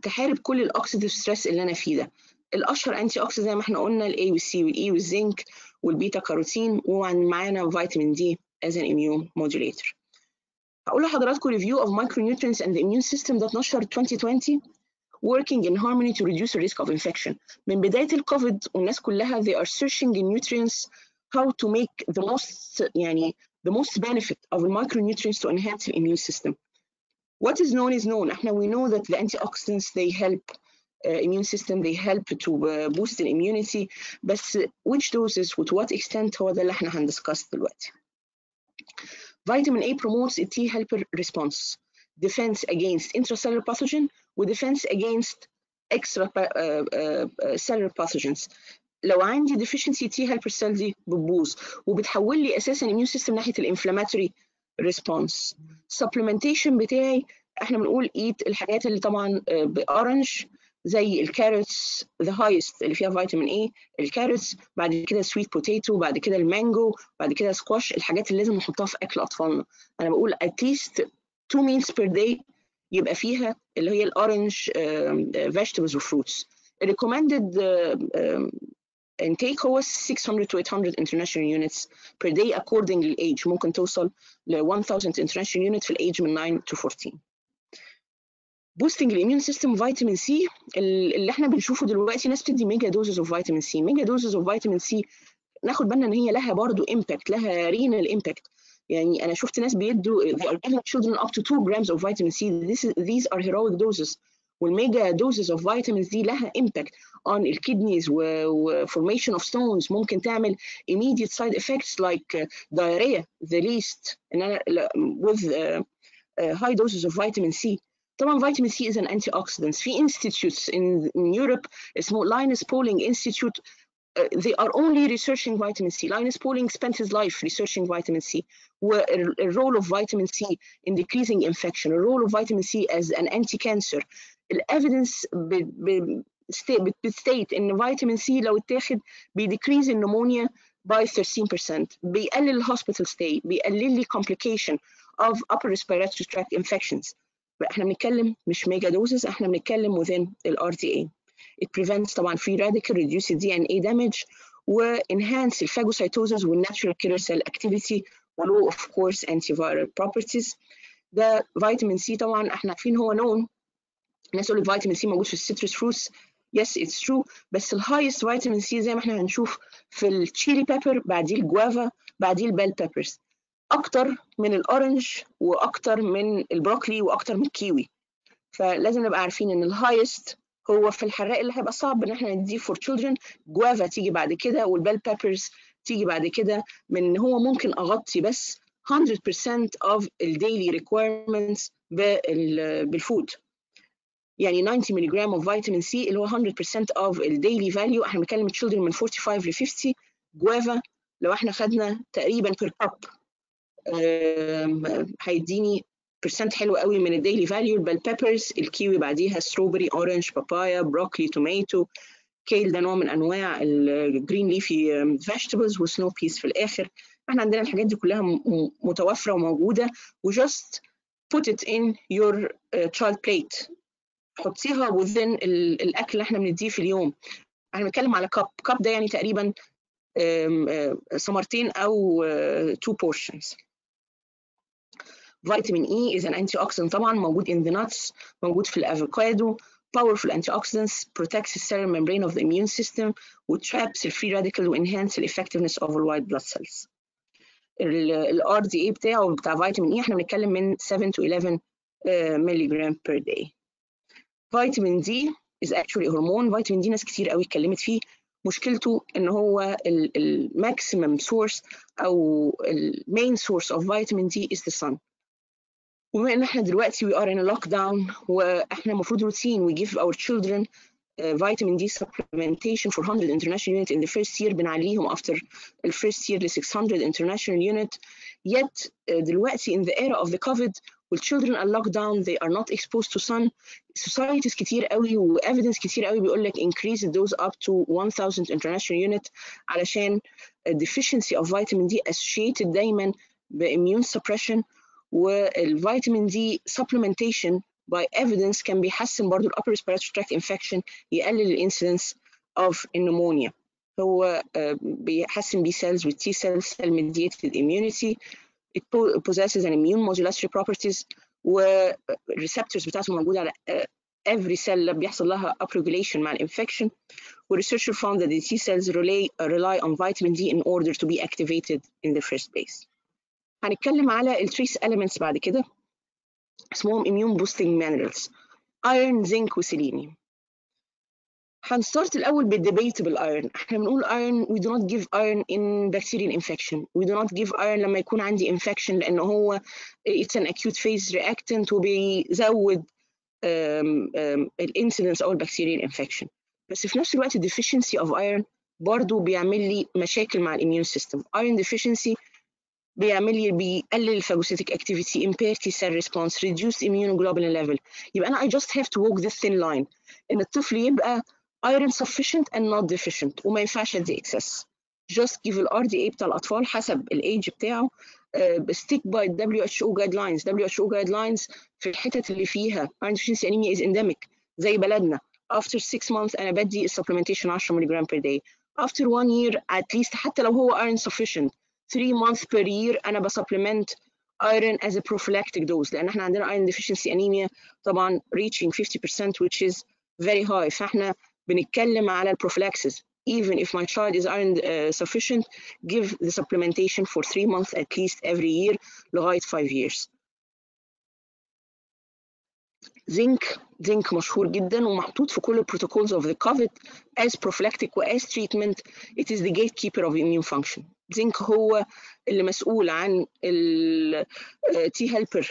تحارب كل ال oxidative stress اللي أنا فيه ده الاشهر antioxidant زي ما إحنا قلنا الاي والسي والاي والزنك والبيتا كاروتين ومعانا فيتامين D as an immune modulator هقول لحضراتكم review of micronutrients and the immune system ده اتنشر 2020 working in harmony to reduce the risk of infection من بداية الكوفيد والناس كلها they are searching in nutrients how to make the most يعني the most benefit of the micronutrients to enhance the immune system. What is known is known. احنا we know that the antioxidants they help uh, immune system they help to uh, boost the immunity بس which doses with what extent هو ده اللي احنا هندسكاس دلوقتي. Vitamin A promotes a T helper response, defense against intracellular pathogen ودefense against extra uh, uh, uh, cellular pathogens. لو عندي deficiency T helper cell دي بتبوظ وبتحول لي اساسا immune system ناحيه الانفلاماتوري response. supplementation بتاعي إحنا بنقول eat الحاجات اللي طبعا ب orange زي ال carrots the highest اللي فيها فيتامين A ال carrots بعد كده sweet potato بعد كده المانجو بعد كده سكواش الحاجات اللي لازم نحطها في أكل أطفالنا أنا بقول least two meals per day يبقى فيها اللي هي ال orange vegetables و fruits recommended intake هو 600 to 800 international units per day according لل age ممكن توصل ل 1000 international unit في الايج من 9 to 14 boosting ال immune system فيتامين C اللي إحنا بنشوفه دلوقتي ناس بتدي mega doses of vitamin C mega doses of vitamin C ناخد بالنا إن هي لها برضو impact لها renal impact يعني أنا شفت ناس بيدوا they are giving children up to 2 grams of vitamin C. This is, these are heroic doses. والميجا دوزز اوف فيتامينز دي لها امباكت on الكدنيز و formation of stones ممكن تعمل immediate side effects like uh, diarrhea the least ان انا with uh, uh, high doses of vitamin C طبعا فيتامين سي is an antioxidant في institutes in, in Europe اسمه Linus Pauling Institute uh, they are only researching vitamin C Linus Pauling spent his life researching vitamin C the role of vitamin C in decreasing infection the role of vitamin C as an anti-cancer evidence بت state ان فيتامين C لو اتاخد بي decrease ال pneumonia by 13% بيقلل ال hospital stay بيقلل لي complication of upper respiratory tract infections. إحنا بنتكلم مش mega doses إحنا بنتكلم within ال RDA it prevents طبعا free radical reduce DNA damage و enhance ال phagocytosis وال natural killer cell activity وله of course antiviral properties. ده فيتامين C طبعا إحنا عارفين هو known. الناس تقول فيتامين C موجود في ال citrus fruits yes it's true بس ال highest vitamin C زي ما إحنا هنشوف في ال chili pepper بعديه الجوافا بعديه ال bell peppers أكتر من ال orange وأكتر من ال broccoli وأكتر من ال kiwi فلازم نبقى عارفين إن ال highest هو في الحراق اللي هيبقى صعب إن إحنا نديه for children جوافا تيجي بعد كده وال bell peppers تيجي بعد كده. من إن هو ممكن أغطي بس 100% of ال daily requirements بال food يعني 90 ملي جرام of vitamin C اللي هو 100% of ال daily value إحنا بنتكلم children من 45 ل 50 جوافا لو إحنا خدنا تقريبا per cup هيديني percent حلو قوي من ال daily value ال bell peppers ال kiwi بعديها strawberry orange papaya broccoli tomato كيل ده نوع من أنواع ال green leafy vegetables و snow peas في الآخر. إحنا عندنا الحاجات دي كلها متوفرة وموجودة. و just put it in your uh, child plate. حطيها within الاكل اللي إحنا بنديه في اليوم إحنا بنتكلم على cup cup ده يعني تقريبا ثمرتين أو two portions فيتامين E is an antioxidant طبعا موجود in the nuts موجود في ال avocado powerful antioxidants protects the cellular membrane of the immune system و traps the free radical و enhance the effectiveness of the white blood cells RDA بتاعه بتاع فيتامين E إحنا بنتكلم من 7 to 11 ملي جرام per day فيتامين D is actually هرمون فيتامين D ناس كتير قوي اتكلمت فيه مشكلته ان هو ال maximum source أو ال main source of vitamin D is the sun وبما ان إحنا دلوقتي we are in a lockdown وإحنا المفروض روتين we give our children vitamin D supplementation for 100 international unit in the first year بنعليهم after the first year ل 600 international unit yet uh, دلوقتي in the era of the COVID when children are locked down they are not exposed to sun societies كتير قوي و evidence كتير قوي بيقول لك increase the dose up to 1000 international unit علشان deficiency of vitamin D associated دايما بimmune suppression والفيتامين دي supplementation by evidence كان بيحسن برضو upper respiratory tract infection يقلل الانسيدنس of pneumonia هو بيحسن B cells with T cells cell mediated immunity it possesses an immune modulatory properties و receptors بتاعته موجودة على every cell بيحصل لها upregulation مع الانفكشن و researcher found that the T cells rely, rely on vitamin D in order to be activated in the first place هنتكلم على التريس elements بعد كده اسمهم immune boosting minerals iron zinc وسيلينيوم هنستارت الاول بالديبيتبل ايرون احنا بنقول iron we do not give iron in bacterial infection we do not give iron لما يكون عندي infection لان هو it's an acute phase reactant وبيزود الانسيدنس او البكتيريال انفكشن بس في نفس الوقت deficiency of iron برضه بيعمل لي مشاكل مع الاميون سيستم iron deficiency بيعمل لي بيقلل الفاجوسيتك اكتيفيتي impair T cell response reduce immunoglobulin level يبقى انا I just have to walk this thin line ان الطفل يبقى iron sufficient and not deficient وما ينفعش ادي excess just give ال RDA بتاع الاطفال حسب الايج بتاعه uh, stick by WHO guidelines WHO guidelines في الحتت اللي فيها iron deficiency anemia is endemic زي بلدنا after 6 months انا بدي supplementation 10 ملغ per day after one year at least حتى لو هو iron sufficient 3 months per year انا بسبلمنت iron as a prophylactic dose لان احنا عندنا iron deficiency anemia طبعا reaching 50% which is very high فاحنا بنتكلم على prophylaxis even if my child is iron uh, sufficient give the supplementation for 3 months at least every year لغايه 5 years زنك زنك مشهور جدا ومحطوط في كل protocols of the COVID as prophylactic و as treatment it is the gatekeeper of immune function زنك هو اللي مسؤول عن ال T helper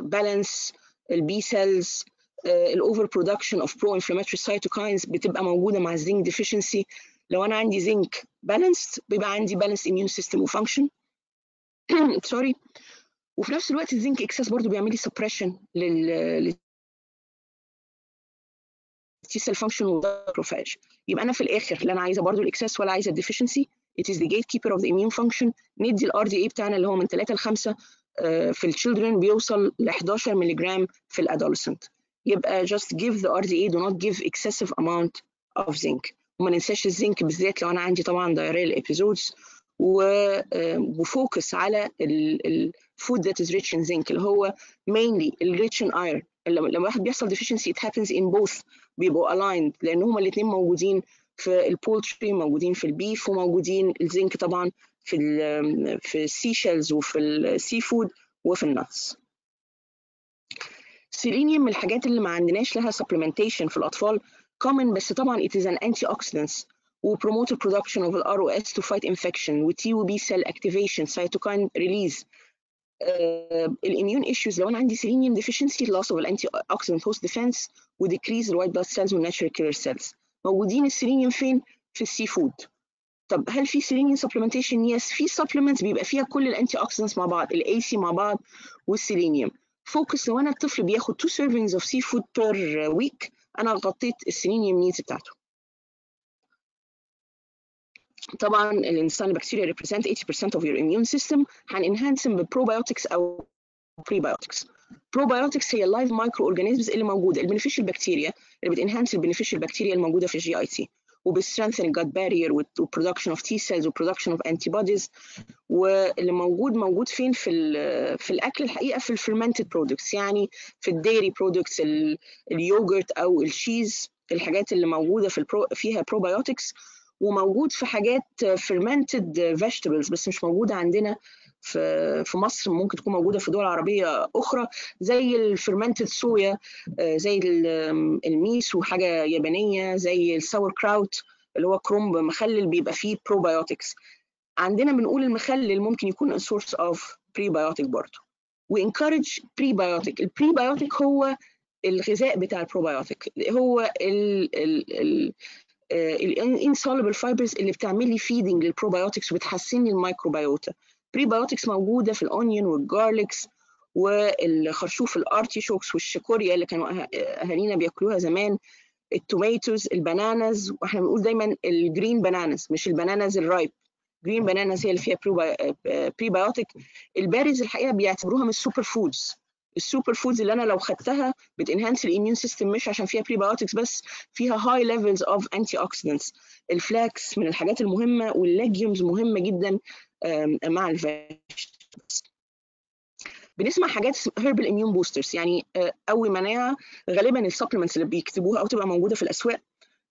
balance البي cells الاوفر برودكشن اوف برو انفلاماتوري سايتوكاينز بتبقى موجودة مع ال zinc deficiency لو أنا عندي زنك balanced بيبقى عندي balanced immune system و function sorry وفي نفس الوقت ال zinc excess برضو بيعمل لي suppression لل T cell function و macrophage يبقى أنا في الآخر لا أنا عايزة برضو ال excess ولا عايزة ال deficiency it is the gatekeeper of the immune function. ندي ال RDA بتاعنا اللي هو من 3 ل 5 في ال children بيوصل ل 11 ملغ في ال adolescent يبقى just give the RDA do not give excessive amount of zinc. وما ننساش الزنك بالذات لو أنا عندي طبعا diarrheal episodes و focus على ال food that is rich in zinc اللي هو mainly ال rich in iron. لما واحد بيحصل deficiency it happens in both بيبقوا aligned لأن هما الاثنين موجودين في ال poultry موجودين في ال beef وموجودين الزنك طبعا في في ال sea shells وفي ال seafood وفي ال nuts selenium من الحاجات اللي ما عندناش لها supplementation في الأطفال. common بس طبعا it is an antioxidant و promote ال production of ال ROS to fight infection و T و B cell activation cytokine release ال immune issues لو أنا عندي سيلينيوم deficiency loss of ال antioxidant host defense و decrease ال white blood cells وال natural killer cells موجودين السيلينيوم فين؟ في ال seafood طب هل في سيلينيوم supplementation؟ yes في supplements بيبقى فيها كل ال antioxidant مع بعض ال E C مع بعض والسيلينيوم focus لو أنا الطفل بياخد 2 servings of seafood per week أنا غطيت السيلينيوم needs بتاعته. طبعا الإنسان بكتيريا represent 80% of your immune system. هن enhance ب probiotics أو prebiotics probiotics هي ال live microorganisms اللي موجودة ال beneficial bacteria اللي بت enhance ال beneficial bacteria الموجودة في ال GIT ال gut barrier و production of T cells و production of antibodies واللي موجود موجود فين في في الأكل الحقيقة في الفرمنتد برودكتس يعني في الديري برودكتس اليوجرت أو الشيز الحاجات اللي موجودة في ال pro فيها probiotics وموجود في حاجات fermented vegetables بس مش موجودة عندنا في في مصر ممكن تكون موجودة في دول عربية أخرى زي ال fermented صويا زي ال miso حاجة يابانية زي ال sauerkraut اللي هو كرنب مخلل بيبقى فيه probiotics عندنا بنقول المخلل ممكن يكون source of prebiotic برضه و encourage prebiotic ال prebiotic هو الغذاء بتاع البروبايوتيك هو ال ال ال ال insoluble fibers اللي بتعمل لي feeding لل probiotics وبتحسن لي ال microbiota. prebiotics موجودة في ال onion وال garlics والخرشوف ال artichokes والشيكوريا اللي كانوا أهالينا بياكلوها زمان. ال tomatoes ال bananas وإحنا بنقول دايما ال green bananas مش ال bananas ال ripe green bananas هي اللي فيها prebiotic ال berries الحقيقة بيعتبروها من ال superfoods ال superfoods اللي أنا لو خدتها بت enhance ال immune system مش عشان فيها prebiotics بس فيها high levels of antioxidants ال flax من الحاجات المهمة وال legumes مهمة جدا. مع ال vegetables. بنسمع حاجات herbal immune boosters يعني قوي مناعة غالبا ال supplements اللي بيكتبوها أو تبقى موجودة في الأسواق.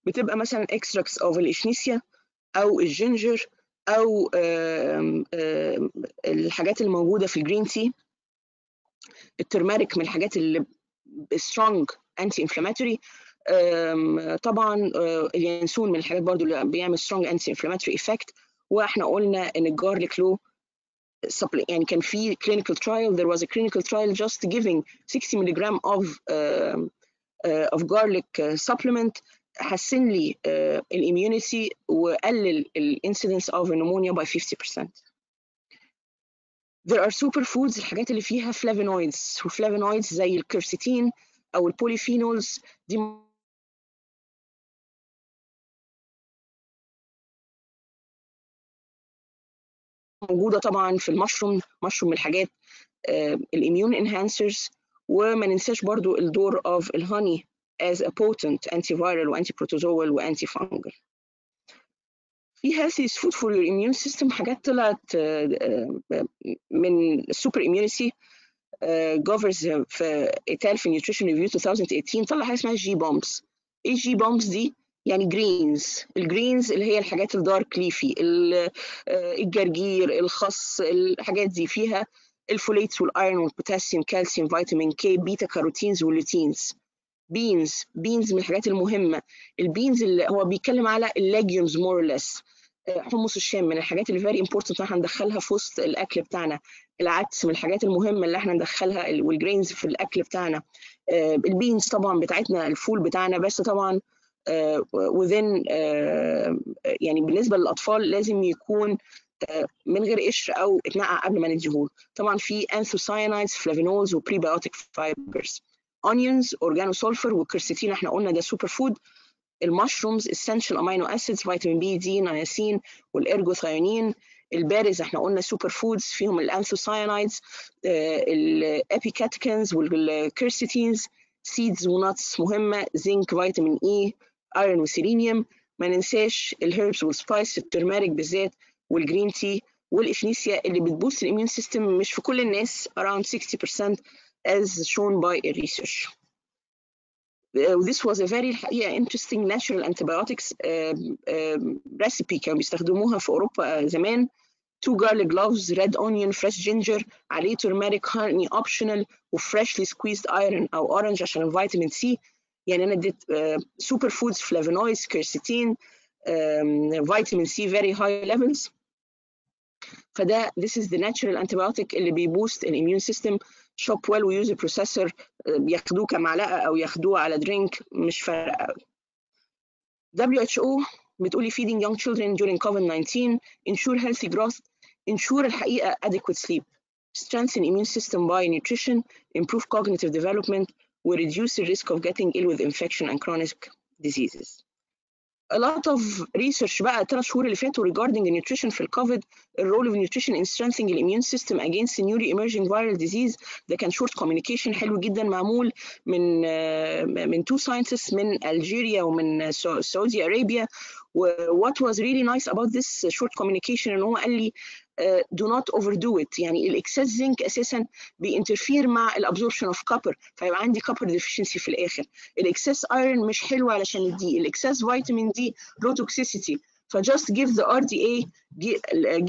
بتبقى مثلا extracts of ال echinacea أو ال ginger أو الحاجات الموجودة في ال green tea ال turmeric من الحاجات اللي strong anti-inflammatory طبعا اليانسون من الحاجات برضو اللي بيعمل strong anti-inflammatory effect واحنا قلنا ان الجارليك له يعني كان في clinical trial there was a clinical trial just giving 60 milligram of uh, uh, of garlic uh, supplement حسن لي uh, الاميونيتي وقلل الانسيدنس of pneumonia by 50%. There are superfoods الحاجات اللي فيها flavonoids وفلافونويدز زي الكيرسيتين او البوليفينولز دي موجودة طبعا في ال mushroom mushroom من الحاجات ال immune enhancers وما ننساش برضو الدور of ال honey as a potent antiviral و antiprotozoal و antifungal في healthy food for your immune system حاجات طلعت من ال super immunity جوفرز في et al في nutrition review 2018 طلع حاجة اسمها G-BOMBS إيه G-BOMBS دي؟ يعني greens ال greens اللي هي الحاجات ال dark leafy الجرجير الخس الحاجات دي. فيها ال folates وال iron والبوتاسيوم كالسيوم vitamin K beta carotenes وال luteins beans beans من الحاجات المهمة. ال beans اللي هو بيتكلم على ال legumes more or less حمص الشام من الحاجات اللي very important إحنا ندخلها في وسط الأكل بتاعنا. العدس من الحاجات المهمة اللي إحنا ندخلها وال greens في الأكل بتاعنا. ال beans طبعا بتاعتنا الفول بتاعنا. بس طبعا within يعني بالنسبة للأطفال لازم يكون من غير قشر أو إتنقع قبل ما نديهوله. طبعا في anthocyanides flavonols و prebiotic fibers onions organosulfur وال quercetin إحنا قلنا ده superfood ال mushrooms essential amino acids vitamin B D niacin وال ergothioneine ال berries إحنا قلنا superfoods فيهم ال anthocyanides ال epicatechins وال quercetins seeds و nuts مهمة. زنك vitamin E ايرون وسيلينيوم ما ننساش الهيربس والسبايس الترماريك بالذات والجرين تي والاشنيسيا اللي بتبوست الاميون سيستم مش في كل الناس around 60% as shown by a research. Uh, this was a very yeah, interesting natural antibiotics uh, uh, recipe كانوا بيستخدموها في أوروبا زمان two garlic gloves red onion fresh ginger عليه turmeric honey optional و freshly squeezed iron أو orange عشان الفيتامين سي يعني أنا اديت foods flavonoids quercetin um, vitamin C very high levels فده this is the natural antibiotic اللي بي boost ال immune system chop well و use processor بياخدوه كمعلقه أو ياخدوه على drink مش فارقه قوي WHO بتقولي feeding young children during COVID-19 ensure healthy growth ensure الحقيقة adequate sleep strengthen immune system by nutrition improve cognitive development و reduce the risk of getting ill with infection and chronic diseases a lot of research بقى الثلاث شهور اللي فاتوا regarding the nutrition في الكوفيد the role of nutrition in strengthening the immune system against the newly emerging viral disease ده كان short communication حلو جدا معمول من من two scientists من ألجيريا ومن سعودي أرابيا و what was really nice about this short communication ان هو قال لي uh, do not overdo it يعني الاكسس زنك اساسا بينترفير مع الابزوربشن اوف كوبر فيبقى عندي كوبر ديفيشنسي في الاخر الاكسس ايرون مش حلو علشان الدي الاكسس فيتامين دي له توكسيسيتي فجاست give the RDA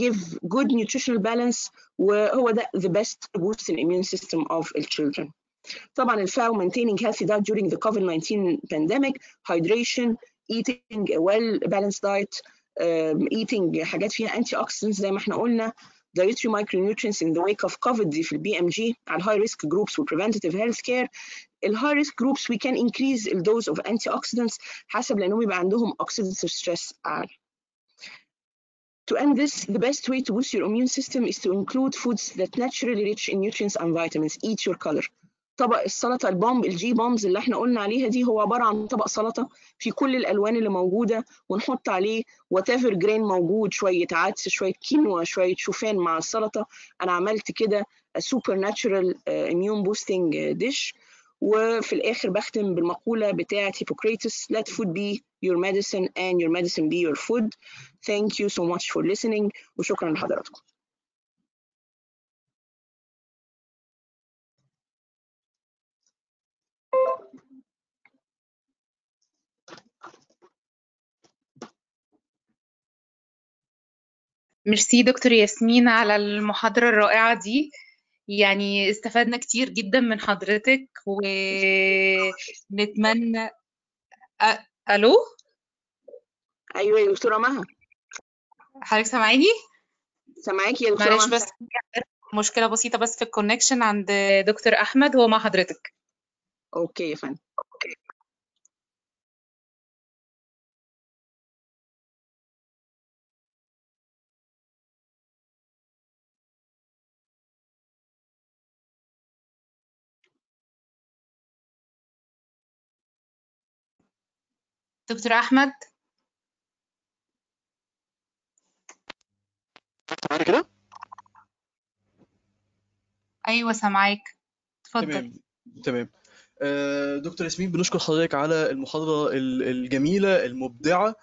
give good nutritional balance وهو ده the best boost in immune system of the children طبعا الفاو maintaining healthy diet during the COVID-19 pandemic hydration eating a well balanced diet um, eating حاجات فيها انتي اوكسيدنتس زي ما احنا قلنا dietary micronutrients in the wake of COVID دي في البي ام جي على high risk groups و preventative health care ال high risk groups we can increase the dose of antioxidants حسب لانهم يبقى عندهم oxidative stress اعلى. To end this, the best way to boost your immune system is to include foods that naturally rich in nutrients and vitamins. Eat your color. طبق السلطة ال bomb ال G-BOMBS اللي إحنا قلنا عليها دي هو عبارة عن طبق سلطة في كل الألوان اللي موجودة ونحط عليه whatever grain موجود شوية عدس شوية كينوا شوية شوفان مع السلطة. أنا عملت كده natural uh, immune boosting dish. وفي الآخر بختم بالمقولة بتاعة Hippocrates let food be your medicine and your medicine be your food. Thank you so much for listening وشكرا لحضراتكم. ميرسي دكتور ياسمين على المحاضرة الرائعة دي. يعني استفدنا كتير جدا من حضرتك ونتمنى أ... ألو؟ أيوة يا دكتورة مها. حضرتك سامعيني؟ سامعاكي يا دكتورة معلش بس مشكلة بسيطة بس في ال connection عند دكتور أحمد هو مع حضرتك. okay يا فندم. دكتور أحمد؟ معانا كده؟ أيوة سامعاك. اتفضل. تمام تمام. آه، دكتور ياسمين بنشكر حضرتك على المحاضرة ال- الجميلة المبدعة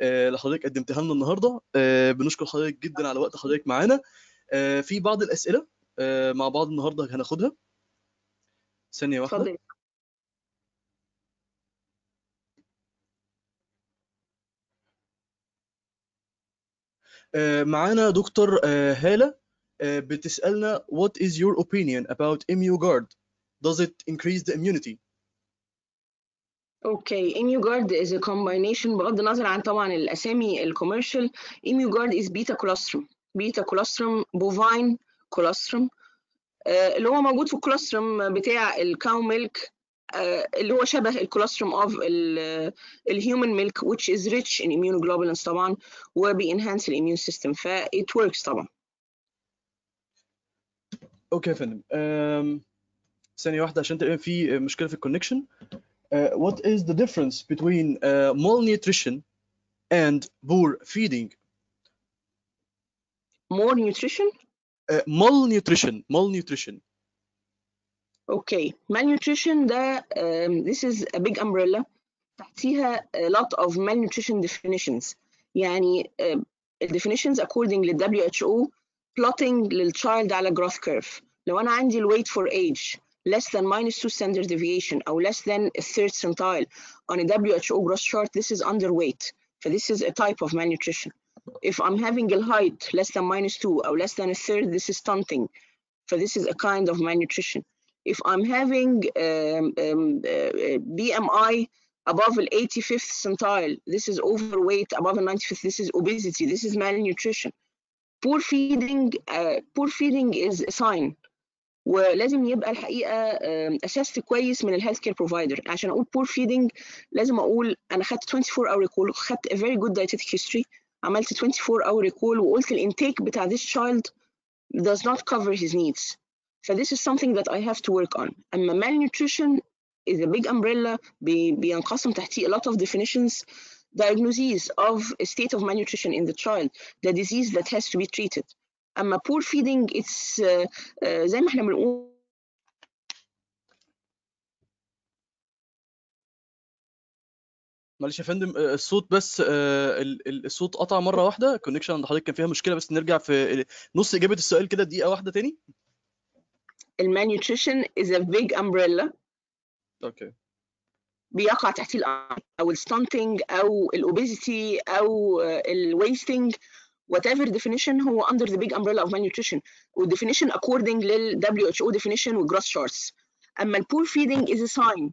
آه، اللي حضرتك قدمتها لنا النهاردة. آه، بنشكر حضرتك جدا على وقت حضرتك معانا. آه، في بعض الأسئلة آه، مع بعض النهاردة هناخدها. ثانية واحدة. اتفضل معانا دكتور آه، هالة آه، بتسألنا what is your opinion about ImmuGuard does it increase the immunity أوكي ImmuGuard is a combination بغض النظر عن طبعا الاسامي الكوميرشال ImmuGuard is beta colostrum beta colostrum bovine colostrum آه، اللي هو موجود في ال colostrum بتاع ال cow milk اللي هو شبه الكولostrum اوف الهيومن ميلك which is rich in immunoglobulins طبعا وبينهانس الاميون سيستم ف it works طبعا اوكي يا فندم آم، ثانية واحدة عشان تقريبا في مشكلة في الكونكشن what is the difference between uh, malnutrition and poor feeding more nutrition uh, malnutrition malnutrition اوكي malnutrition ده um, this is a big umbrella تحتيها a lot of malnutrition definitions يعني uh, definitions according لل WHO plotting للchild على growth curve لو أنا عندي ال weight for age less than minus 2 standard deviation أو less than a third centile on a WHO growth chart this is underweight so this is a type of malnutrition if I'm having a height less than minus 2 or less than a third this is stunting so this is a kind of malnutrition if I'm having um, um, uh, BMI above the 85th centile, this is overweight. Above the 95th, this is obesity. This is malnutrition. Poor feeding, uh, poor feeding is a sign. ولازم يبقى الحقيقه اسست كويس من الهيلث كير بروفايدر عشان اقول poor feeding لازم اقول انا خدت 24 اور ريكول خدت a very good dietetic history عملت 24 اور ريكول وقلت الانتيك بتاع this child does not cover his needs So this is something that I have to work on. أما malnutrition is a big umbrella بي- بينقسم تحتيه a lot of definitions diagnoses of a state of malnutrition in the child the disease that has to be treated أما poor feeding it's uh, uh, زي ما إحنا بنقول معلش يا فندم آه، الصوت بس آه، ال- ال- الصوت قطع مرة واحدة ال connection عند حضرتك كان فيها مشكلة بس نرجع في نص إجابة السؤال كده دقيقة واحدة تاني malnutrition is a big umbrella okay بيقع تحتيه الأمر أو ال stunting أو ال obesity أو ال wasting whatever definition هو under the big umbrella of malnutrition وال definition according لل WHO definition والجروس charts أما ال poor feeding is a sign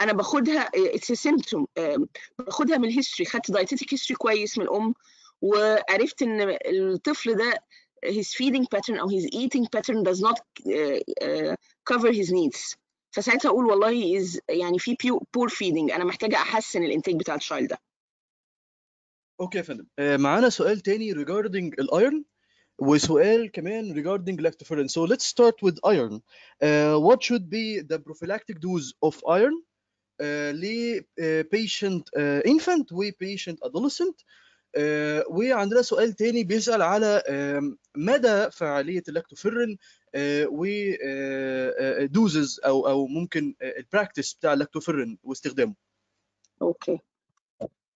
أنا باخدها it's a symptom آه، باخدها من ال history خدت dietetic history كويس من الأم وعرفت إن الطفل ده his feeding pattern او his eating pattern does not uh, uh, cover his needs فساعتها اقول والله is يعني في poor feeding انا محتاجه احسن الانتاج بتاع الشايلد ده اوكي يا فندم آه، معانا سؤال تاني regarding الايرن وسؤال كمان regarding lactoferrin so let's start with iron uh, what should be the prophylactic dose of iron uh, ل uh, patient uh, infant و patient adolescent uh, وعندنا سؤال تاني بيسأل على مدى فعالية ال lactoferrin uh, و doses أو أو ممكن ال practice بتاع اللاكتوفيرين واستخدامه. okay.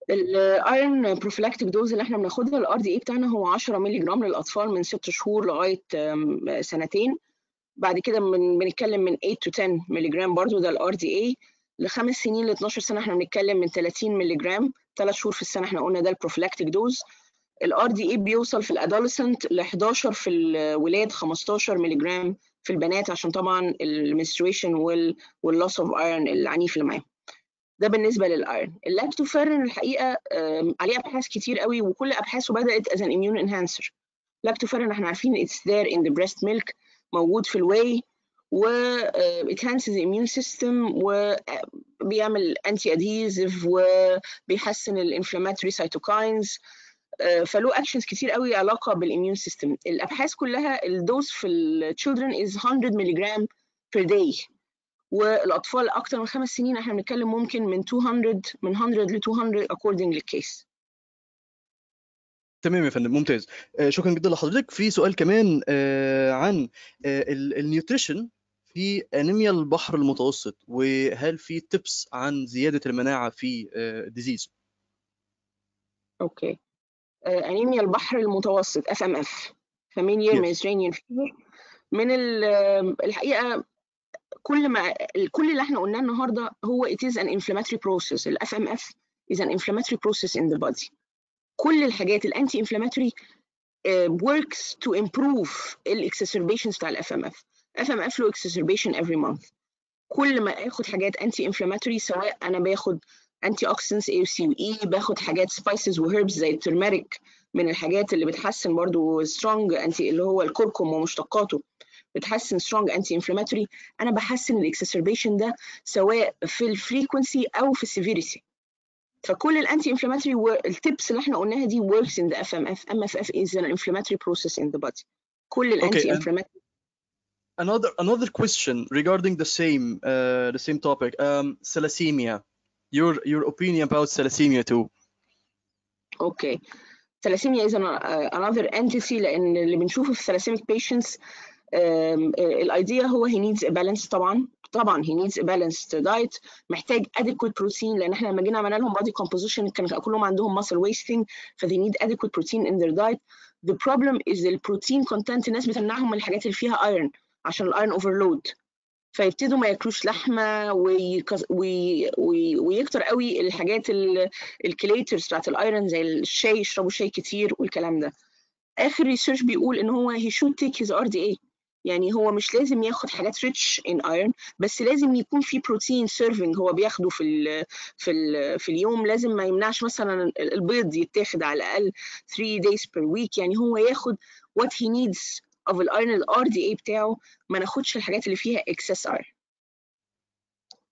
ال iron prophylactic dose اللي إحنا بناخدها ال RDA بتاعنا هو 10 مللي جرام للأطفال من 6 شهور لغاية سنتين. بعد كده بنتكلم من 8 to 10 مللي جرام برضه ده ال RDA لخمس سنين ل 12 سنة إحنا بنتكلم من 30 مللي جرام ثلاث شهور في السنة إحنا قلنا ده ال prophylactic dose ال RDA بيوصل في ال adolescent ل 11 في الولاد 15 مللي جرام في البنات عشان طبعا ال menstruation وال وال loss of iron العنيف اللي معاهم. ده بالنسبة لل iron ال lactoferrin الحقيقة عليه أبحاث كتير قوي وكل أبحاثه بدأت as an immune enhancer. لاكتوفيرين إحنا عارفين it's there in the breast milk موجود في ال whey و immune system وبيعمل anti adhesive وبيحسن ال inflammatory cytokines. uh, فله actions كتير قوي علاقة بال immune system الأبحاث كلها ال dose في children is 100 ملغ per day. والأطفال أكتر من خمس سنين إحنا بنتكلم ممكن من 200 من 100 ل 200 according لل case تمام يا فندم ممتاز. آه، شكرا جدا لحضرتك. في سؤال كمان آه، عن آه، ال- ال nutrition في أنيميا البحر المتوسط وهل في tips عن زيادة المناعة في disease okay. آه، أنيميا البحر المتوسط FMF. Mediterranean fever من ال- آه، الحقيقة كل ما كل اللي إحنا قلناه النهارده هو it is an inflammatory process. ال FMF is an inflammatory process in the body. كل الحاجات ال anti-inflammatory works to improve ال exacerbations بتاع ال FMF FMF له exacerbation every month. كل ما آخد حاجات anti-inflammatory سواء أنا باخد antioxidants A و C و E باخد حاجات spices و herbs زي ال turmeric من الحاجات اللي بتحسن برضو strong anti اللي هو الكركم ومشتقاته بتحسن strong anti-inflammatory أنا بحسن ال exacerbation ده سواء في الفريكونسي أو في السيفيريتي فكل الانتي انفلاماتوري التبس اللي إحنا قلناها دي works in the FMF MFF is an inflammatory process in the body. كل الانتي انفلاماتوري another another question regarding the same uh, the same topic um, thalassemia your your opinion about thalassemia too اوكي ثلاسيميا is an- uh, another entity لان اللي بنشوفه في thalassemia patients الايديا هو he needs a balance طبعا طبعا he needs a balanced diet محتاج adequate protein لان احنا لما جينا عملنا لهم body composition كان كلهم عندهم muscle wasting ف they need adequate protein in their diet the problem is البروتين content الناس بتمنعهم من الحاجات اللي فيها iron عشان ال iron overload. فيبتدوا ما ياكلوش لحمة. ويكتر قوي الحاجات ال... ال chelators بتاعت ال iron زي الشاي يشربوا شاي كتير والكلام ده. آخر research بيقول إن هو he should take his RDA يعني هو مش لازم ياخد حاجات rich in iron بس لازم يكون في protein serving هو بياخده في ال في ال في اليوم. لازم ما يمنعش مثلا البيض يتاخد على الأقل 3 days per week. يعني هو ياخد what he needs of ال iron ال RDA بتاعه ما ناخدش الحاجات اللي فيها excess iron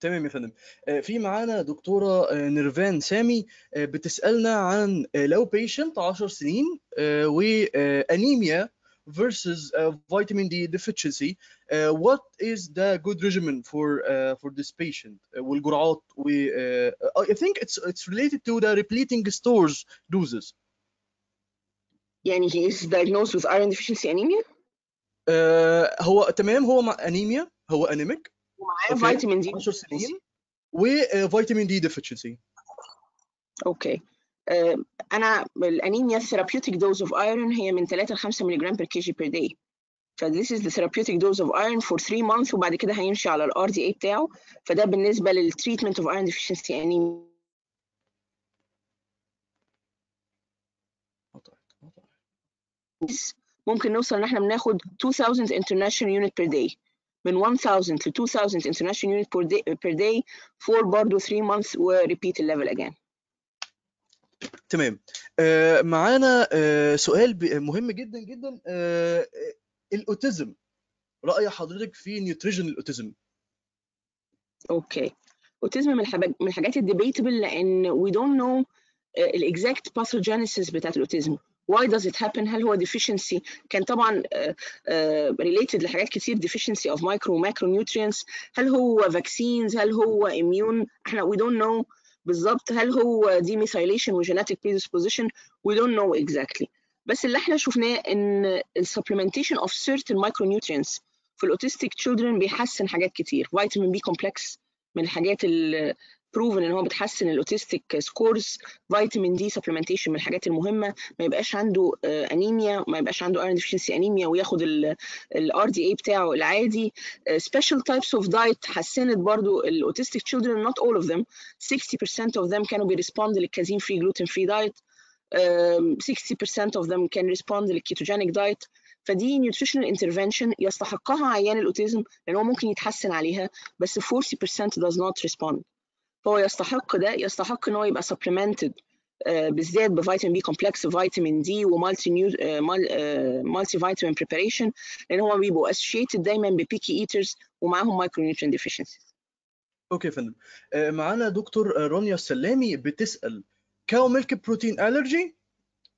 تمام يا فندم آه، في معانا دكتوره آه، نيرفان سامي آه، بتسالنا عن آه، لو patient 10 سنين وانيميا versus uh, vitamin D deficiency uh, what is the good regimen for uh, for this patient uh, والجرعات و uh, I think it's it's related to the repleting stores doses يعني he is diagnosed with iron deficiency anemia uh, هو تمام هو مع انيميا هو انيميك ومعاه. فيتامين دي. 10 سنين. وفيتامين دي deficiency. أوكي. آه، أنا ال anemia therapeutic dose of iron هي من 3 ل 5 ملغ per kg per day. ف this is the therapeutic dose of iron for 3 months وبعد كده هيمشي على ال RDA بتاعه. فده بالنسبة لل treatment of iron deficiency anemia. ممكن نوصل إن إحنا بناخد 2000 international unit per day. من 1000 ل 2000 international unit per day, per day for برضه 3 months و repeat the level again. تمام. آه، معانا آه، سؤال مهم جدا جدا. آه، ال autism. رأي حضرتك في nutrition ال autism. أوكي. autism من الحاجات من الحاجات ال debatable لأن we don't know ال exact pathogenesis بتاعت ال autism. Why does it happen هل هو deficiency كان طبعا uh, uh, related لحاجات كتير deficiency of micro و macro nutrients هل هو vaccines هل هو immune إحنا we don't know بالظبط هل هو demethylation و genetic predisposition we don't know exactly بس اللي إحنا شفناه ان supplementation of certain micronutrients في ال autistic children بيحسن حاجات كتير vitamin B complex من الحاجات proven إن هو بتحسن ال autistic scores vitamin D supplementation من الحاجات المهمة ما يبقاش عنده انيميا ما يبقاش عنده iron deficiency anemia وياخد ال RDA بتاعه العادي. special types of diet حسنت برضو ال autistic children not all of them. 60% of them كانوا بي respond لل casein free gluten free diet 60% of them can respond لل ketogenic diet فدي nutritional intervention يستحقها عيان ال autism لأن هو ممكن يتحسن عليها بس 40% does not respond. فهو يستحق ده يستحق إن هو يبقى supplemented آه، بالذات ب vitamin B complex vitamin D و multi neu multivitamin preparation لأن هم بيبقوا associated دايما ب picky eaters ومعاهم micronutrient deficiencies. أوكي يا فندم. آه، معانا دكتور رانيا السلامي بتسأل cow milk protein allergy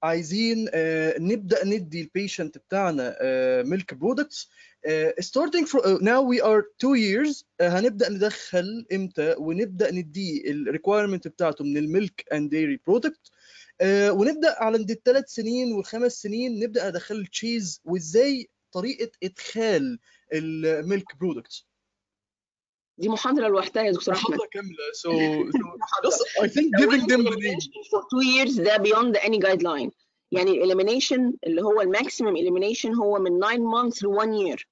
عايزين آه، نبدأ ندي ال patient بتاعنا milk products uh, now we are two years. آه، هنبدأ ندخل إمتى؟ ونبدأ نديه ال requirement بتاعته من ال milk and dairy product ونبدأ على الثلاث سنين والخمس سنين نبدأ ندخل ال cheese وإزاي طريقة إدخال ال milk products دي محاضرة لوحدها يا دكتور أحمد. محاضرة كاملة. So, so I think giving them the name. for two years ده beyond any guideline. يعني elimination اللي هو ال maximum elimination هو من 9 months ل 1 year.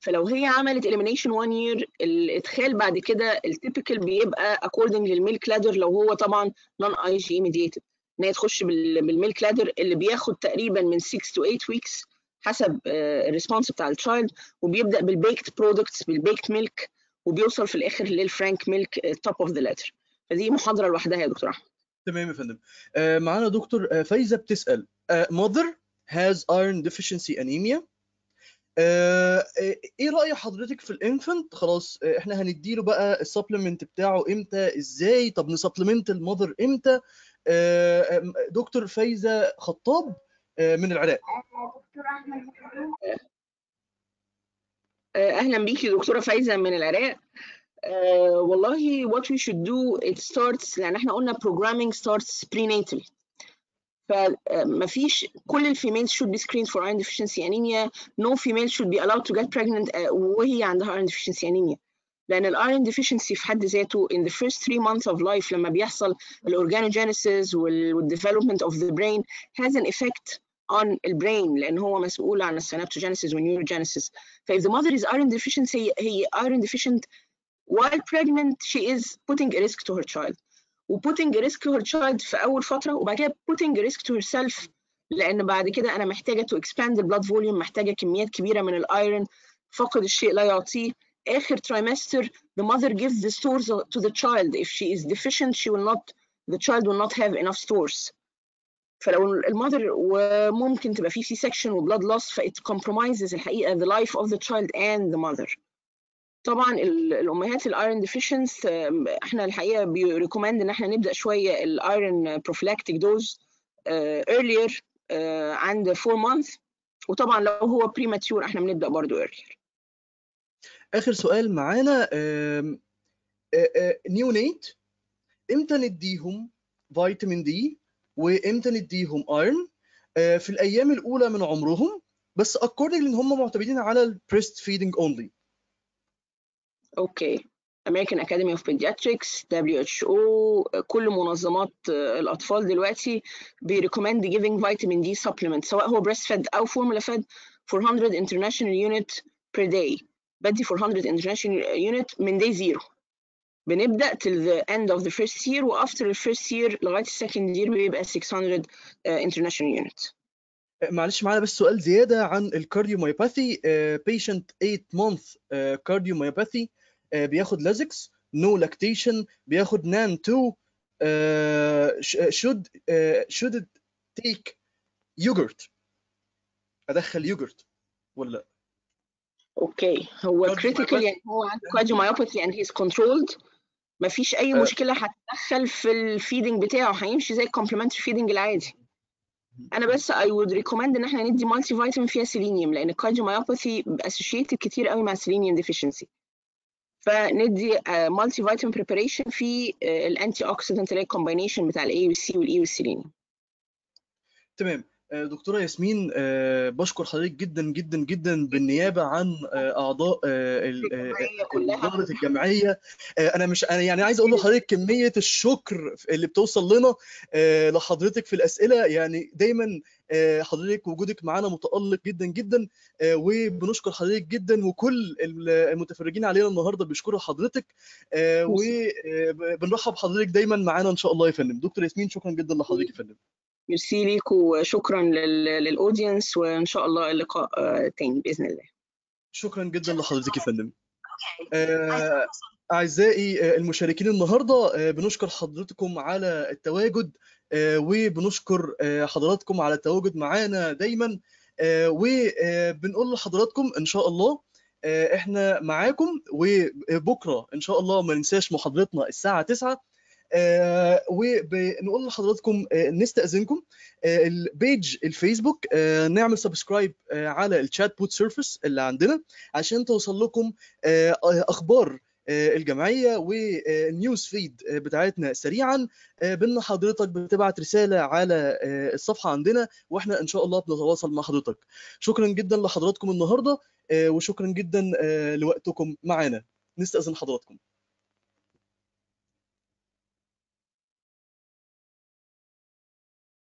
فلو هي عملت elimination 1 year الإدخال بعد كده ال typical بيبقى according لل milk ladder لو هو طبعا non IgE mediated. إن هي تخش بال- بال milk ladder اللي بياخد تقريبا من 6 to 8 weeks حسب ال response بتاع ال child وبيبدأ بال baked products بال baked milk وبيوصل في الآخر لل frank milk top of the ladder فدي محاضرة لوحدها يا دكتور أحمد. تمام يا فندم. آه، معانا دكتور آه، فايزة بتسأل آه، mother has iron deficiency anemia. آه، إيه رأي حضرتك في ال infant خلاص إحنا هنديله بقى ال supplement بتاعه إمتى؟ إزاي؟ طب ن supplement ال mother إمتى؟ آه، دكتور فايزة خطاب آه، من العراق. آه، أهلا بيكي دكتوره فايزه من العراق آه، والله what we should do it starts لأن إحنا قلنا programming starts prenatal فمفيش كل الفيميلز should be screened for iron deficiency anemia no female should be allowed to get pregnant آه، وهي عندها iron deficiency anemia لأن الايرون deficiency في حد ذاته in the first three months of life لما بيحصل الاورجانوجينيسيس والdevelopment of the brain has an effect on البرين لأن هو مسؤول عن السينابتوجينيسيس والنيوروجينيسيس ف if the mother is iron deficient هي هي iron deficient while pregnant she is putting a risk to her child و putting a risk to her child في اول فتره وبعد كده putting a risk to herself لأن بعد كده أنا محتاجه to expand the blood volume محتاجه كميات كبيره من الايرون فقد الشيء لا يعطيه اخر trimester the mother gives the stores to the child if she is deficient she will not the child will not have enough stores فلو المذر وممكن تبقى في سي سكشن وبلاد لوس فإت compromises الحقيقة the life of the child and the mother. طبعا ال- الأمهات ال iron deficiency إحنا الحقيقة بي recommend إن إحنا نبدأ شوية ال iron prophylactic dose آه، عند 4 months. وطبعا لو هو premature إحنا بنبدأ برضو earlier. آخر سؤال معانا neonate إمتى نديهم vitamin D وإمتى نديهم iron آه، في الأيام الأولى من عمرهم بس according إن هم معتمدين على ال breast feeding only أوكي. American Academy of Pediatrics, WHO, كل منظمات آه، الأطفال دلوقتي بي recommend giving vitamin D supplement سواء هو breast fed أو formula fed 400 international unit per day. بدي 400 international unit من day zero. بنبدأ till the end of the first year و after the first year لغاية ال second year بيبقى 600 uh, international unit معلش معانا بس سؤال زيادة عن ال cardiomyopathy patient 8 month cardiomyopathy بياخد Lasix no lactation بياخد NAN 2 uh, sh- should uh, should it take yogurt أدخل يوجرت ولا؟ لا أوكي هو. critical يعني هو عنده cardiomyopathy and he's controlled. مفيش أي آه. مشكلة هتدخل في ال feeding بتاعه هيمشي زي ال complementary feeding العادي. أنا بس I would recommend إن إحنا ندي multivitamin فيها سيلينيوم لأن ال cardiomyopathy associated كتير قوي مع selenium deficiency. فندي multivitamin preparation في ال antioxidant اللي هي ال combination بتاع ال A وال C وال E وال selenium تمام. آه، دكتورة ياسمين آه، بشكر حضرتك جدا جدا جدا بالنيابة عن آه، أعضاء آه، ال- آه، الجمعية كلها. إدارة الجمعية. آه، أنا مش أنا يعني عايز أقول لحضرتك كمية الشكر اللي بتوصل لنا آه، لحضرتك في الأسئلة. يعني دايما آه، حضرتك وجودك معانا متألق جدا جدا. آه، وبنشكر حضرتك جدا وكل ال- المتفرجين علينا النهارده بيشكروا حضرتك. وبنرحب حضرتك دايما معانا إن شاء الله يا فندم. دكتور ياسمين شكرا جدا لحضرتك يا فندم. ميرسي ليك وشكرا للاودينس وإن شاء الله اللقاء آه، تاني بإذن الله. شكرا جدا لحضرتك يا فندم. آه، أعزائي آه، المشاركين النهاردة آه، بنشكر حضرتكم على التواجد وبنشكر حضراتكم على التواجد معانا دايما. وبنقول لحضراتكم إن شاء الله إحنا معاكم وبكرة إن شاء الله ما ننساش محاضرتنا الساعة 9 آه، وبنقول لحضراتكم آه، نستأذنكم. آه، ال page الفيسبوك نعمل subscribe على ال chatbot service اللي عندنا عشان توصل لكم أخبار الجمعية والنيوز فيد بتاعتنا سريعا. بان حضرتك بتبعت رسالة على الصفحة عندنا وإحنا إن شاء الله بنتواصل مع حضرتك. شكرا جدا لحضراتكم النهارده وشكرا جدا لوقتكم معانا. نستأذن حضراتكم.